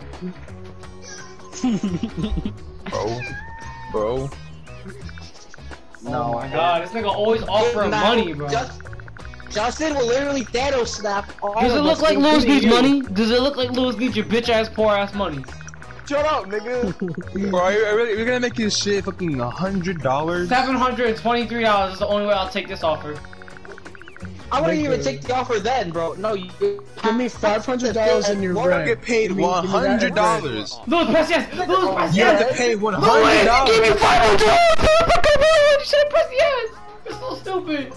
[laughs] Bro. Bro. Oh my god, this nigga always offering money, bro. Just- Justin will literally Thanos snap all Does it look like Lewis needs you. money? Does it look like Lewis needs your bitch ass poor ass money? Shut up, nigga. [laughs] Bro, are you, are really, you're gonna make this shit fucking a hundred dollars? Seven hundred and twenty-three dollars is the only way I'll take this offer. I wouldn't even take the offer then, bro. No, you Give me five hundred dollars in your Why rent. get paid Give me- give one me that hundred in dollars? Lewis, press yes. Lewis, oh, press yes. You have to pay one Lewis, hundred give me five hundred dollars. You should have pressed yes. You're so stupid.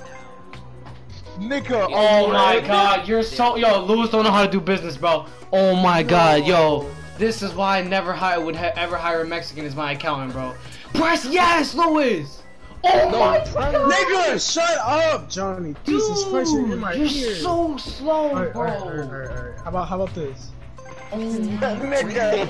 Nigga. Oh, oh my god, you're so yo. Lewis don't know how to do business, bro. Oh my god, yo. This is why I never hire would ha- ever hire a Mexican as my accountant, bro. Press yes, Lewis. Oh my god. Nigga, shut up, Johnny. Jesus Christ, you're in my you're so slow, bro. alright, alright, alright, alright. How about how about this? Nigga.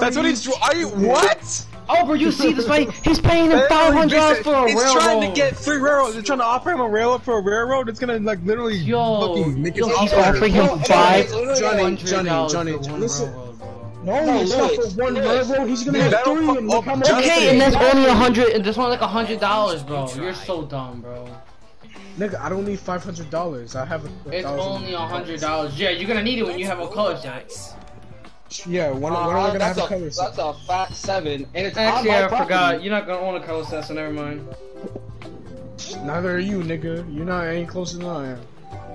That's what he's. Are you what? Oh, bro, you see this fight? He's paying him five hundred dollars for a He's railroad. trying to get free railroad. They're trying to offer him a railroad for a railroad. It's gonna like literally Yo, fucking make his yo, he's offer. offering him five Johnny, hundred Johnny, dollars Johnny, listen. No, No, it's not for one Lewis. railroad. He's gonna Yeah, have three and look how much. Okay, and that's only a hundred, and that's only like a hundred dollars, bro. You're so dumb, bro. Nigga, I don't need five hundred dollars. I have a. a It's thousand. only a hundred dollars. Yeah, you're gonna need it when you have a color set. Yeah, when, when Uh, am I gonna have that's a color set? That's a fat seven, and it's Actually, on I property. forgot. You're not gonna own a color set, so never mind. Neither are you, nigga. You're not any closer than I am.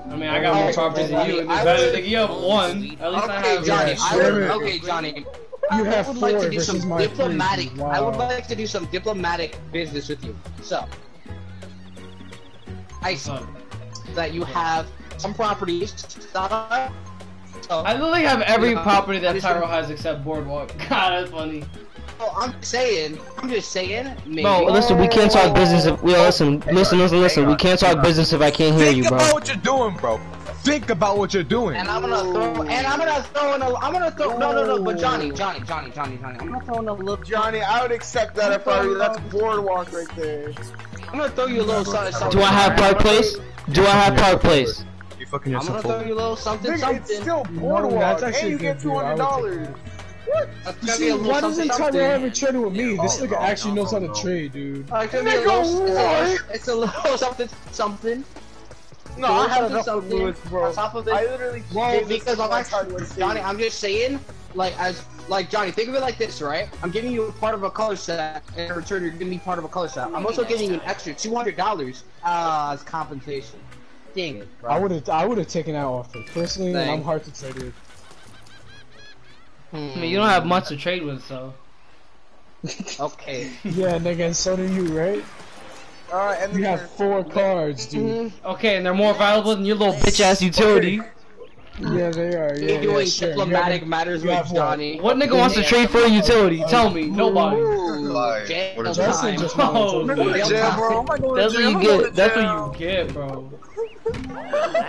I mean, I got more Okay, properties than you. And I it's better. would- you have one. At least I Okay, have. Johnny. Yeah, I would, okay, Johnny. You have I would like to do some my three. diplomatic. I would like to do some diplomatic business with you. So, I What's up? that you have some properties. Uh, so, I literally have every Yeah. property that Just- Tyro has except Boardwalk. [laughs] God, that's funny. so I'm saying, I'm just saying, maybe. Bro, listen, we can't talk business if we listen, listen, listen, listen. We can't talk business if I can't hear Think you, about bro. what you're doing, bro. Think about what you're doing. And I'm gonna throw, and I'm gonna throw in a, I'm gonna throw, no, no, no, but Johnny, Johnny, Johnny, Johnny, Johnny, I'm gonna throw in a little, Johnny, I would accept that if I were you. That's boardwalk right there. I'm gonna throw you a little something, something. Do I have Park Place? Do I have Park Place? You fucking yourself. I'm gonna throw you a little something, Nigga, something. it's still boardwalk, actually and you get good two deal. I hundred would dollars. That's You see, be a little why something, doesn't something. Tyrell ever trade with me? This nigga actually knows how to trade, dude. Uh, it could be a little, it's, a, it's a little [laughs] something, something. No, So I have enough with something Lewis, bro. on top of it. I literally Well, gave because to I'm my actually, Tyler Johnny, I'm just saying, like, as, like, Johnny, think of it like this, right? I'm giving you a part of a color set, and in return, you're giving me part of a color set. I'm also giving you an extra $200, uh, as compensation. Dang it, bro. I would have, I would have taken that offer personally. and I'm hard to trade with. I mean, you don't have much to trade with, so. Okay. [laughs] Yeah, nigga, and so do you, right? Alright, and You have four cards, dude. Mm-hmm. Okay, and they're more valuable than your little bitch ass utility. Yeah, they are. Yeah, You're yeah, doing sure. Diplomatic have- matters with have what? Johnny. What nigga wants to trade for a utility? Tell me. Nobody. Lie. Jail What is time. Just Oh, Jail Jail, bro. I'm not going That's to what jail. you get. That's what you get, bro.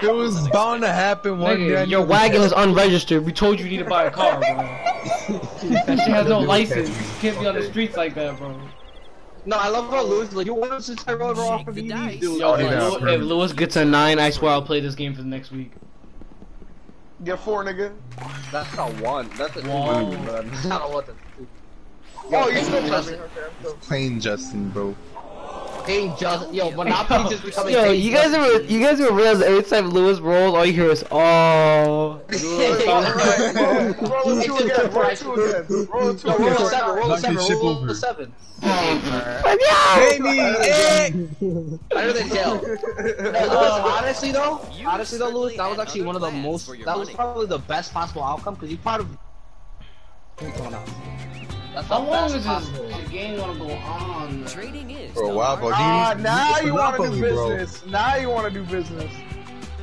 It was bound to happen one day. Your wagon is unregistered. We told you you need to buy a car, bro. [laughs] that shit has no license. You can't be on the streets like that, bro. No, I love how Lewis, like, you want to Tyrell ever offer me these dudes? Yo, if, Lew- if Lewis gets a nine, I swear I'll play this game for the next week. Get four, nigga. That's not one. That's a Whoa. two. That's not a one. Oh, [laughs] you still Justin. coming? Still. Plain Justin, bro. Hey, just yo, [laughs] Monopoly just becoming. Yo, Hey you guys Justin. ever, you guys ever realize every time Lewis rolls, all you hear is oh. Alright, roll, roll a two again. Roll a two again. Roll a two roll a seven. Roll a seven. Roll over. a seven. Baby. Better than jail. Honestly though, honestly though, Lewis, that was actually one of the most. That was probably the best possible outcome because you part of. That's the How long is this game gonna go on? Trading is For a while, bro. Ah, now you you want to do Monopoly, bro. business. Now you want to do business.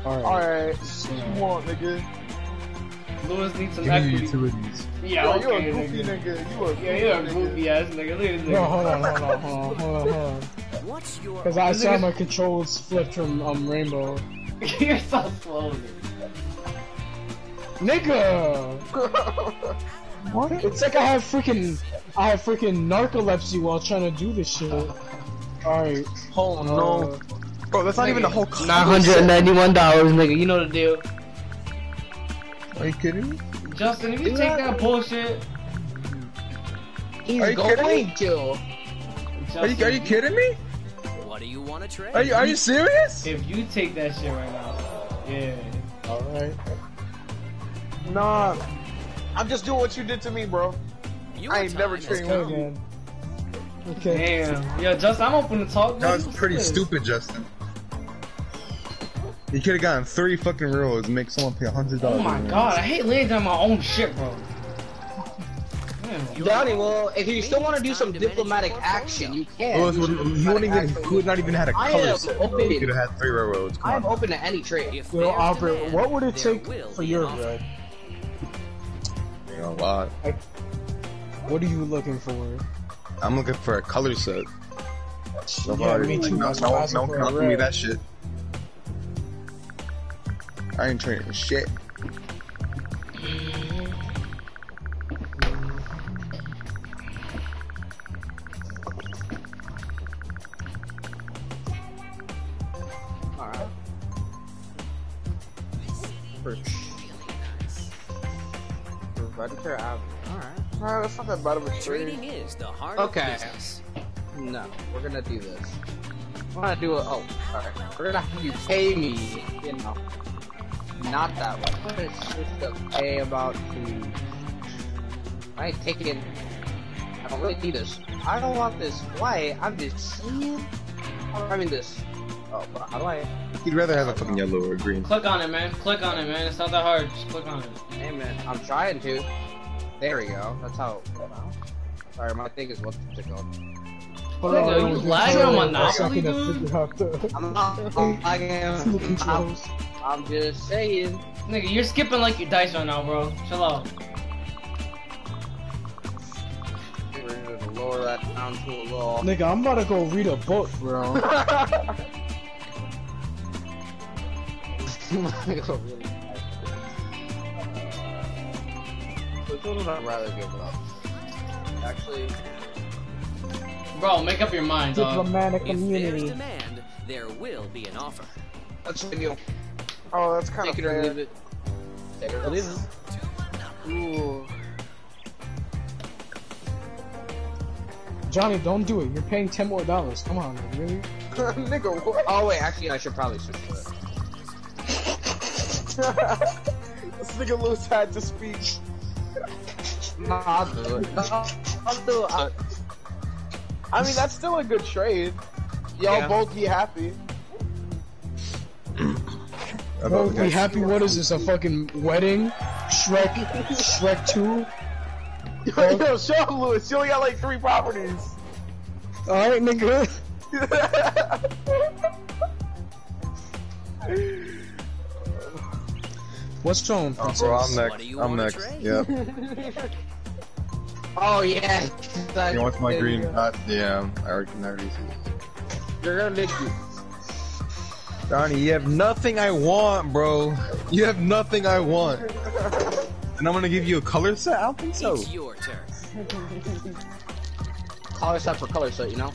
Alright. Alright, what you want, nigga? Lewis needs some Give me equity. utilities. Yeah, Yo, okay, you a goofy nigga. nigga. You a Yeah, you're a goofy goofy ass nigga. Look at this Yo, nigga. hold on, hold on, hold on, hold on, hold on. What's your Cause I saw my controls flipped from um Rainbow. [laughs] you're so slow. Nigga! [laughs] [laughs] what? It's like I have freaking, I have freaking narcolepsy while trying to do this shit. Alright. Oh no. Uh, Bro, that's not even the whole Nine hundred and ninety-one dollars, nigga. You know the deal. Are you kidding me? Justin, if you take that bullshit, He's Are you kidding me? going to. Are you, are you kidding me? What do you want to trade? Are you, are you serious? if you take that shit right now, yeah. Alright. Nah, I'm just doing what you did to me, bro. Your I ain't never time has with you. man. Okay. Damn. Yo, Justin, I'm open to talk. That was pretty this? stupid, Justin. You could have gotten three fucking railroads and make someone pay a hundred Oh dollars. Oh my god, I hate landing on my own shit, bro. Damn. Johnny, well, if you still want to do some diplomatic action, you can. Lewis would, he wouldn't even, he would not even had a color am set. open. He could have had three railroads. I'm open to any trade. If Yo, Albert, what would it take for your an offer. red? You know, a lot. What are you looking for? I'm looking for a color set. So Yeah, far, me too. No, That's why I'm no, no, for a not for me that shit. I ain't trading shit. Predator Avenue. Alright. Nah, that's not that bad of a trade. Trading is the heart Okay. of business. No, we're gonna do this. We're gonna do it. Oh, alright. We're gonna have you pay me, you know. Not that way. It's just to pay about to. I ain't taking. I don't really need this. I don't want this white. I'm just saying. I mean this. Oh, but how do I? He'd rather have a fucking yellow or green. Click on it, man. Click on it, man. It's not that hard. Just click on it. Hey man, I'm trying to. There we go. That's how. Sorry, my thing is what's it called? Nigga, you lagging on Monopoly, dude? the- I'm not. I'm, I am. the I'm. I'm just saying. Nigga, you're skipping like your dice right now, bro. Chill out. We're gonna lower that down to a little. Nigga, I'm about to go read a book, bro. [laughs] [laughs] Which one would I rather give up? Actually, Bro, make up your mind, dog. Diplomatic If there's demand, there will be an offer. that's when you Oh, that's kind of take it or fair. leave it. Take it or leave it. Ooh. Johnny, don't do it. You're paying ten more dollars. Come on, really? [laughs] [laughs] Nigga, what? Oh wait, actually, I should probably switch to it. This nigga Lewis had to speak. Nah, I'll do it. I'll, I'll do it. I- I mean, that's still a good trade. Y'all Yeah. both be happy. Bro, we happy. What is this? A fucking wedding? Shrek? Shrek Two? Yo, show him, Lewis. You only got like three properties. All right, nigga. [laughs] What's wrong, Oh, princess? bro, I'm next. I'm next. trade? Yep. [laughs] Oh yeah. That- You want my there green? you go. God damn. I already, I already see. You're gonna make you. Donnie, you have nothing I want, bro. You have nothing I want. And I'm gonna give you a color set? I don't think so. It's your turn. color set for color set, you know?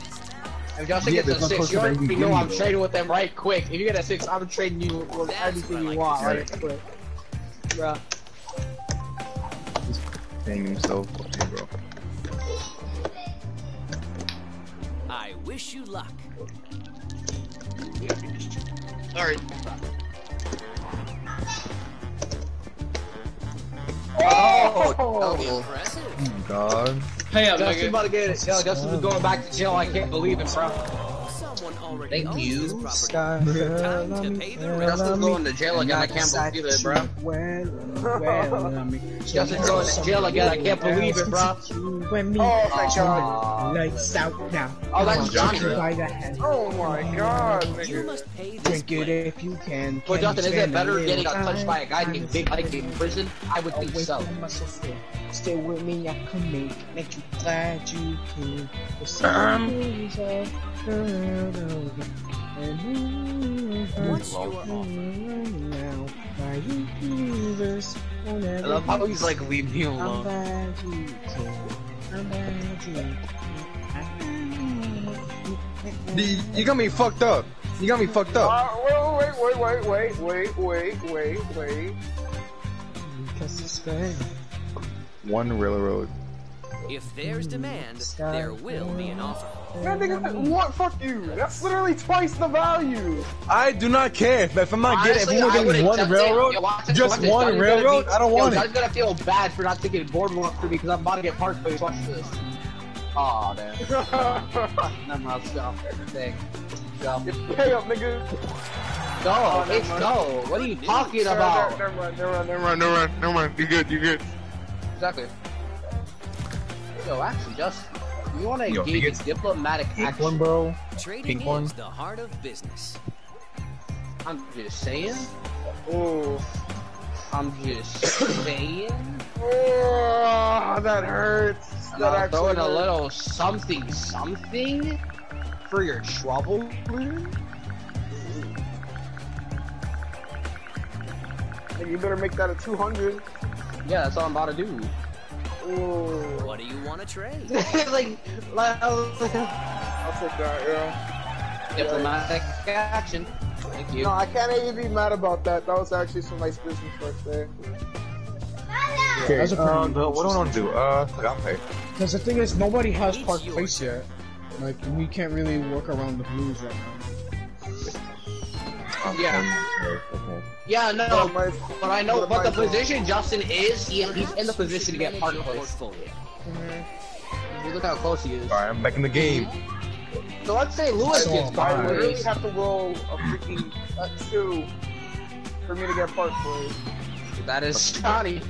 If Justin Yeah, gets a there's no six, you set already that you know can I'm trading with them right quick. If you get a six, I'm trading you with That's everything you want right quick. Bruh. Paying himself. Okay, bro. I wish you luck. Alright. Oh, oh Impressive. Oh, God. Pay up, Justin nigga. about to get it. Yo, Justin's going back to jail. I can't believe it, bro. Someone already Thank owns you. this property. Time to pay the rent. Justin's going to jail again. I can't believe it, bro. Justin's going to jail again. I can't believe it, bro. Oh, thank God. Lights out now. Oh, that's Johnny. By the hand. Oh my God, You must pay this Drink it way. if you can. Well, Justin, is it better getting touched by a guy named Big Mike in prison? I would think Away so. From my sister. Stay with me, I can make, make you glad you came. The Um. sun's up around over, and What's your offer? now, my universe won't I love how he's like, leave me I'm alone. glad you came. I'm glad you came. You, you got me fucked up. You got me fucked up. Uh, wait, wait, wait, wait, wait, wait, wait, wait, wait. Because it's bad. One railroad. If there's demand, there will be an offer. Man, nigga, what? Fuck you. That's literally twice the value. I do not care. If, if I'm not getting, if Honestly, I'm getting one railroad, Yo, watch just watch one railroad, be- I don't Yo, want it. Johnny's gonna feel bad for not thinking boardwalk for me because I'm about to get parked place. Watch this. Aw, damn. [laughs] Never mind, let's go. Thing. Go. Pay up, nigga. Go, Oh, let's go. What are you talking about? Never mind, never mind, never mind, never mind, never mind. You good, you good. Exactly. Yo, actually, just you want to engage in diplomatic Pink action? one, bro. Trading Pink one. is the heart of business. I'm just saying. Oh, I'm just [coughs] saying. Oh, that hurts. I'm That not actually throwing a little something, something for your trouble. Nigga, You better make that a 200. Yeah, that's all I'm about to do. Ooh. What do you want to trade? [laughs] like, like I'll take that, yeah. diplomatic action. Thank you. No, I can't even be mad about that. That was actually some nice business right there. Okay, That's a pretty um, but what do I want to do? Uh, I got paid. Because the thing is, nobody has Park Place yet. Like, we can't really work around the blues right now. Yeah. Okay. Yeah, no, But my- but I know, but but the my- position Justin is, he, he's in the position to get part Park your Place. portfolio. Look how close he is. Alright, I'm back in the game. So let's say Lewis So gets am Park I I. really have to roll a freaking uh, two for me to get Park Place. That is Johnny.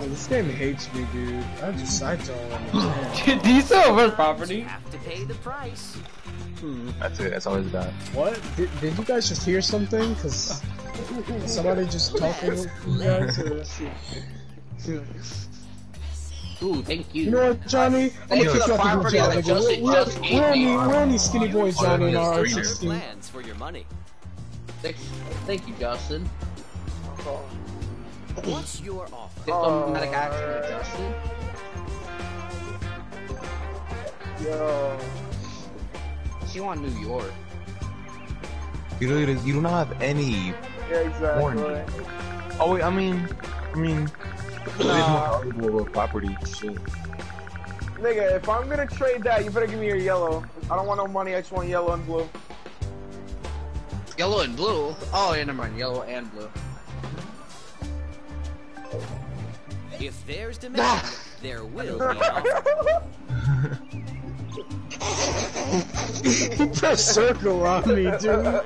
Oh, this game hates me, dude. I just, I don't [laughs] understand. Do you still have first property? Have to pay the price. Hmm. That's it. That's always bad. what? Did, did you guys just hear something? Because somebody just talking with you guys? Ooh, thank you. You know what, Johnny? I'm gonna kick you the out the property job, that nigga. We're, just we're, gave we're, me. only, we're only skinny boys, Johnny, in our Bigger 16. plans for your money. Thank, thank you, Justin. What's your offer? Diplomatic action. Justin. Yo. She want New York. You know, you do not have any. Yeah, exactly. Orange. Oh wait, I mean, I mean, it is more valuable property. Shit. Nigga, if I'm gonna trade that, you better give me your yellow. I don't want no money, I just want yellow and blue. Yellow and blue. Oh, yeah, never mind. Yellow and blue. If there's demand, there will be [laughs] an offer. He put a circle on me, dude.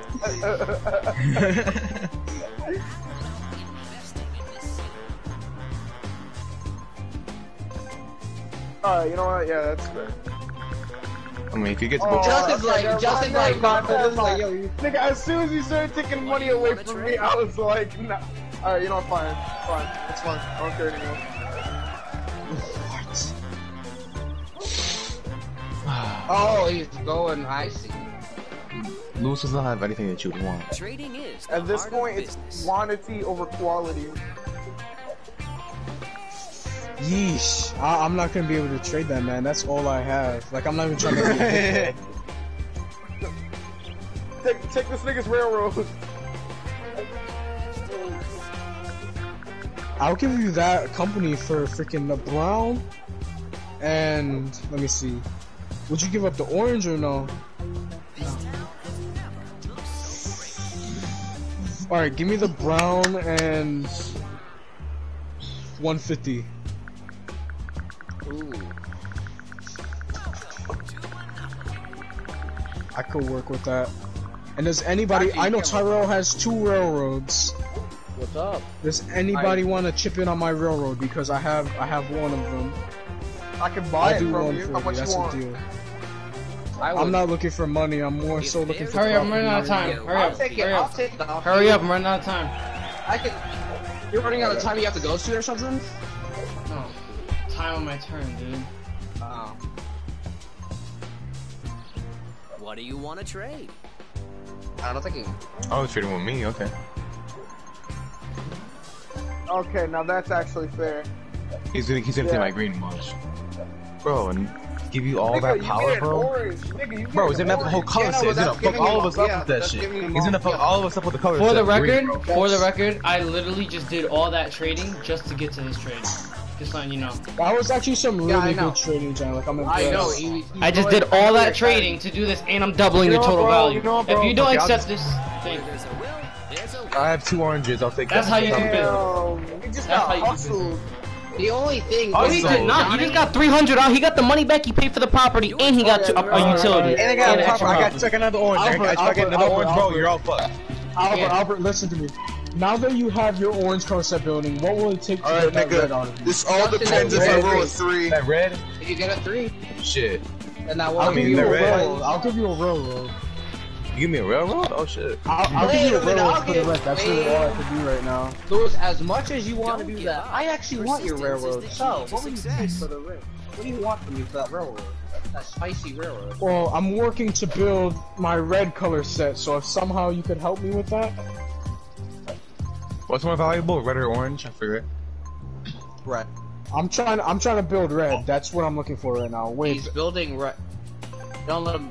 Alright, you know what? Yeah, that's fair. I mean, if you get to Oh, book, Justin's okay, like- never Justin's mind, like, never mind, Justin's like, yo, you- Nigga, as soon as you started taking money away from me, I was like, nah. Alright, you know what? Fine. Fine. It's fine. I don't care anymore. Oh, he's going. icy. see. Lewis does not have anything that you would want. Trading is At this point, it's quantity over quality. Yeesh. I, I'm not gonna be able to trade that, man. That's all I have. Like, I'm not even trying to. [laughs] Take, take this nigga's railroad. I'll give you that company for freaking the brown. And let me see. Would you give up the orange or no? All right, give me the brown and 150. Ooh. I could work with that. And does anybody? I know Tyrell has two railroads. What's up? Does anybody want to chip in on my railroad because I have I have one of them. I can buy I'll it do from one you. for How you. much That's you a want? Deal. I I'm not looking for money. I'm more so looking for. Hurry up, I'm running out of time. Hurry I'll up, take it. hurry I'll up. take it. I'll Hurry take up, I'm running out of time. I can. You're running out of time. You have to go to or something. No. Time on my turn, dude. Oh. What do you want to trade? I don't think. He... Oh, it's trading with me. Okay. Okay, now that's actually fair. He's gonna he's gonna take Yeah. my green much, bro, and give you all Nigga, that power, bro. Orange. Nigga, Bro, get he's an gonna have the whole orange. color Yeah, no, set. but He's gonna fuck all of us up yeah, with that shit. giving him He's gonna all- fuck all of us up with the color For set. the record, bro. for the record, I literally just did all that trading just to get to this trade. Just letting you know. That was actually some really Yeah, good trading, John. Like I'm impressed. I know. He, he I just did all that really trading to do this, and I'm doubling You your know, total bro, value. you know, if you don't okay, accept just- this Where thing, there's a will, there's a way. I have two oranges. I'll take that. That's how you do business. Damn, you just That's got how you do hustled. The only thing. Oh, he did not. He just got 300 out. He got the money back. He paid for the property, and he got Oh, to, yeah, a, a right. utility. And I And I got, an a extra I got property. check another orange. Albert, I got Albert, another Albert, orange, bro. Albert. You're all fucked. Albert, Yeah. Albert, listen to me. Now that you have your orange concept building, what will it take to Alright, get that red nigga. out of you? This all Justin, depends that if I red roll a three. That red, If you get a three, shit. then that I'll one. mean, give you the a red- railroad. I'll give you a railroad. You give me a railroad? Oh shit. I'll, I'll Wait give you a a railroad I'll for the give- red. That's really wait. all I can do right now. Lewis, as much as you want to Don't do that, up. I actually want your railroad. So, what would you take for the red? What do you want from me for that railroad? That, that spicy railroad. Well, I'm working to build my red color set, so if somehow you could help me with that, What's more valuable, red or orange? I forget. Red. I'm trying. I'm trying to build red. That's what I'm looking for right now. Wait, He's building red. Don't let him.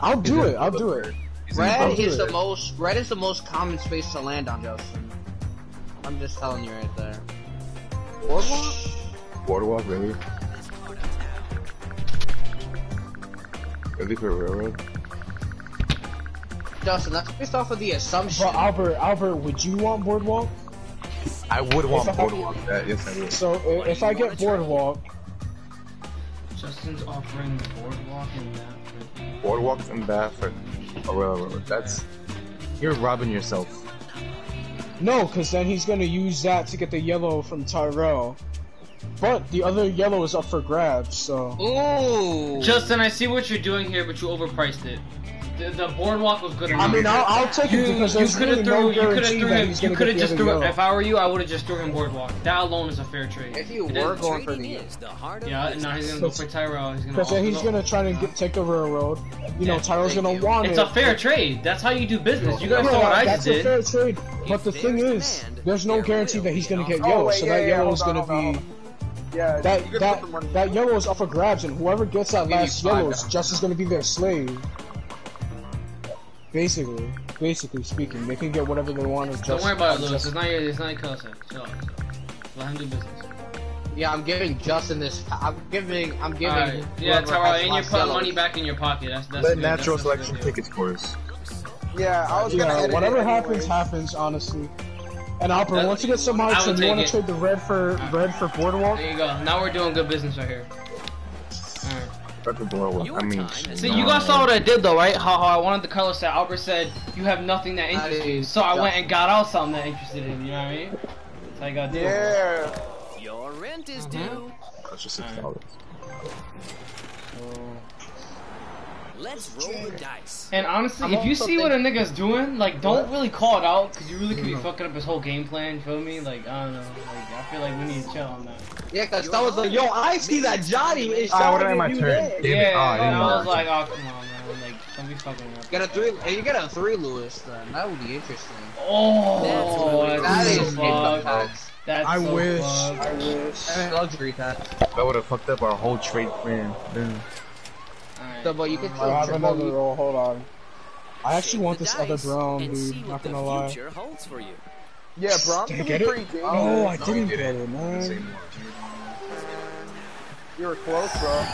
I'll do it. I'll do it. Red I'll Boulevard. do is the most red is the most common space to land on, Justin. I'm just telling you right there. Boardwalk? Boardwalk, really? Really for railroad? Justin, that's based off of the assumption. But Albert, Albert, would you want boardwalk? I would want If I- boardwalk. That yes, I would. So i- if I get boardwalk, Justin's offering the boardwalk and that. Boardwalk and Bath oh, or a railroad. That's you're robbing yourself. no, because then he's gonna use that to get the yellow from Tyrell. But the other yellow is up for grabs, so Ooh. Justin, I see what you're doing here, but you overpriced it. The, the boardwalk was good I enough. mean, I'll, I'll take you, it because you there's could really have no threw, you could have threw him, you could have just threw. yellow. If I were you, I would have just threw him boardwalk. That alone is a fair trade. if you It were going for the is the heart of Yeah, and now he's gonna go for Tyrell. He's gonna. Because then also he's gonna try to get, take over a road. You know, Yeah, Tyrell's gonna you. want It's it. a fair trade. That's how you do business. You guys Yeah, saw what I did. that's just a fair trade. But the thing is, there's no guarantee that he's gonna get yellow, Oh, so that yeah, yellow is gonna be Yeah, that that put the money. that yellow is up for grabs, and whoever gets that last yellow is just is gonna be their slave. Basically, basically speaking, they can get whatever they want. As Don't just, worry about it, Lewis. just- It's not your. It's not your color set. Chill out. Let him do business. Yeah, I'm giving Justin this. I'm giving. I'm giving. Alright. Yeah, whoever Tyrell, has and you're last putting money back in your pocket. That's that's. Let good. natural That's- that's selection good. take its course. Yeah, I was gonna edit whatever it happens, anyways. happens. Honestly. And Albert, once you get some I and you want to trade the red for red for boardwalk, There you go. Now we're doing good business right here. Alright. But the. Your I mean, time See, no. you guys saw what I did though, right? How, how I wanted the color set. Albert said you have nothing that interests you, so I went and got out something that interested him. You know what I mean? That's how you gotta do it. Yeah. Your rent is Mhm. due. That's just six dollars. Let's roll the dice. And honestly, I'm if you see what a nigga's doing, like, don't really call it out, cause you really could be fucking up his whole game plan. You feel me? Like, I don't know. Like, I feel like we need to chill on that. Yeah, cause that was like, yo, I see that Johnny is Ah, what shouting am I at you turn? there. Damn it. yeah, Ah, and I was like, oh come on, man. Like, don't be fucking up. Get a three. Hey, you get a three, Lewis. Then that would be interesting. Oh, That's That that's is fucked. That's I so wish. fucked. I wish. Luxury tax. That would have fucked up our whole trade plan. Yeah. Alright. So, but you can I still have triple. another roll. Hold on. I actually want this other dice brown, and see dude. what Not the gonna lie. future holds for you. Yeah, bro. Did I I'm get it? pretty dangerous. Oh, I No, didn't you get it, man. You were close, bro.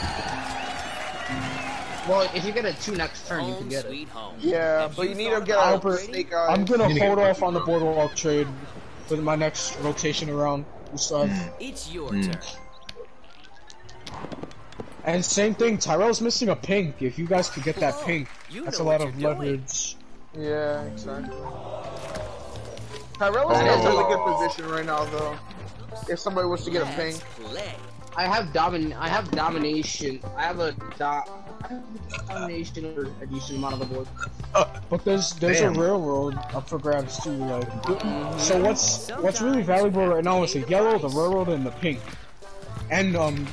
Well, if you get a two next turn, you can get it. sweet. Yeah, but you you need to get about a Albert, snake eyes. I'm gonna You need to hold off on the boardwalk trade for my next rotation around. We still It's your Mm. turn. And same thing, Tyrell's missing a pink. If you guys could get that Whoa, pink, you that's a lot of you're doing. leverage. Yeah, exactly. Tyrell is Oh. in a really good position right now, though. If somebody was to get a pink. I have domin. I have domination. I have a do- domination for a decent amount of the board. But there's there's Damn. a railroad up for grabs too. Like, so what's what's really valuable right now is the yellow, the railroad, and the pink. And um,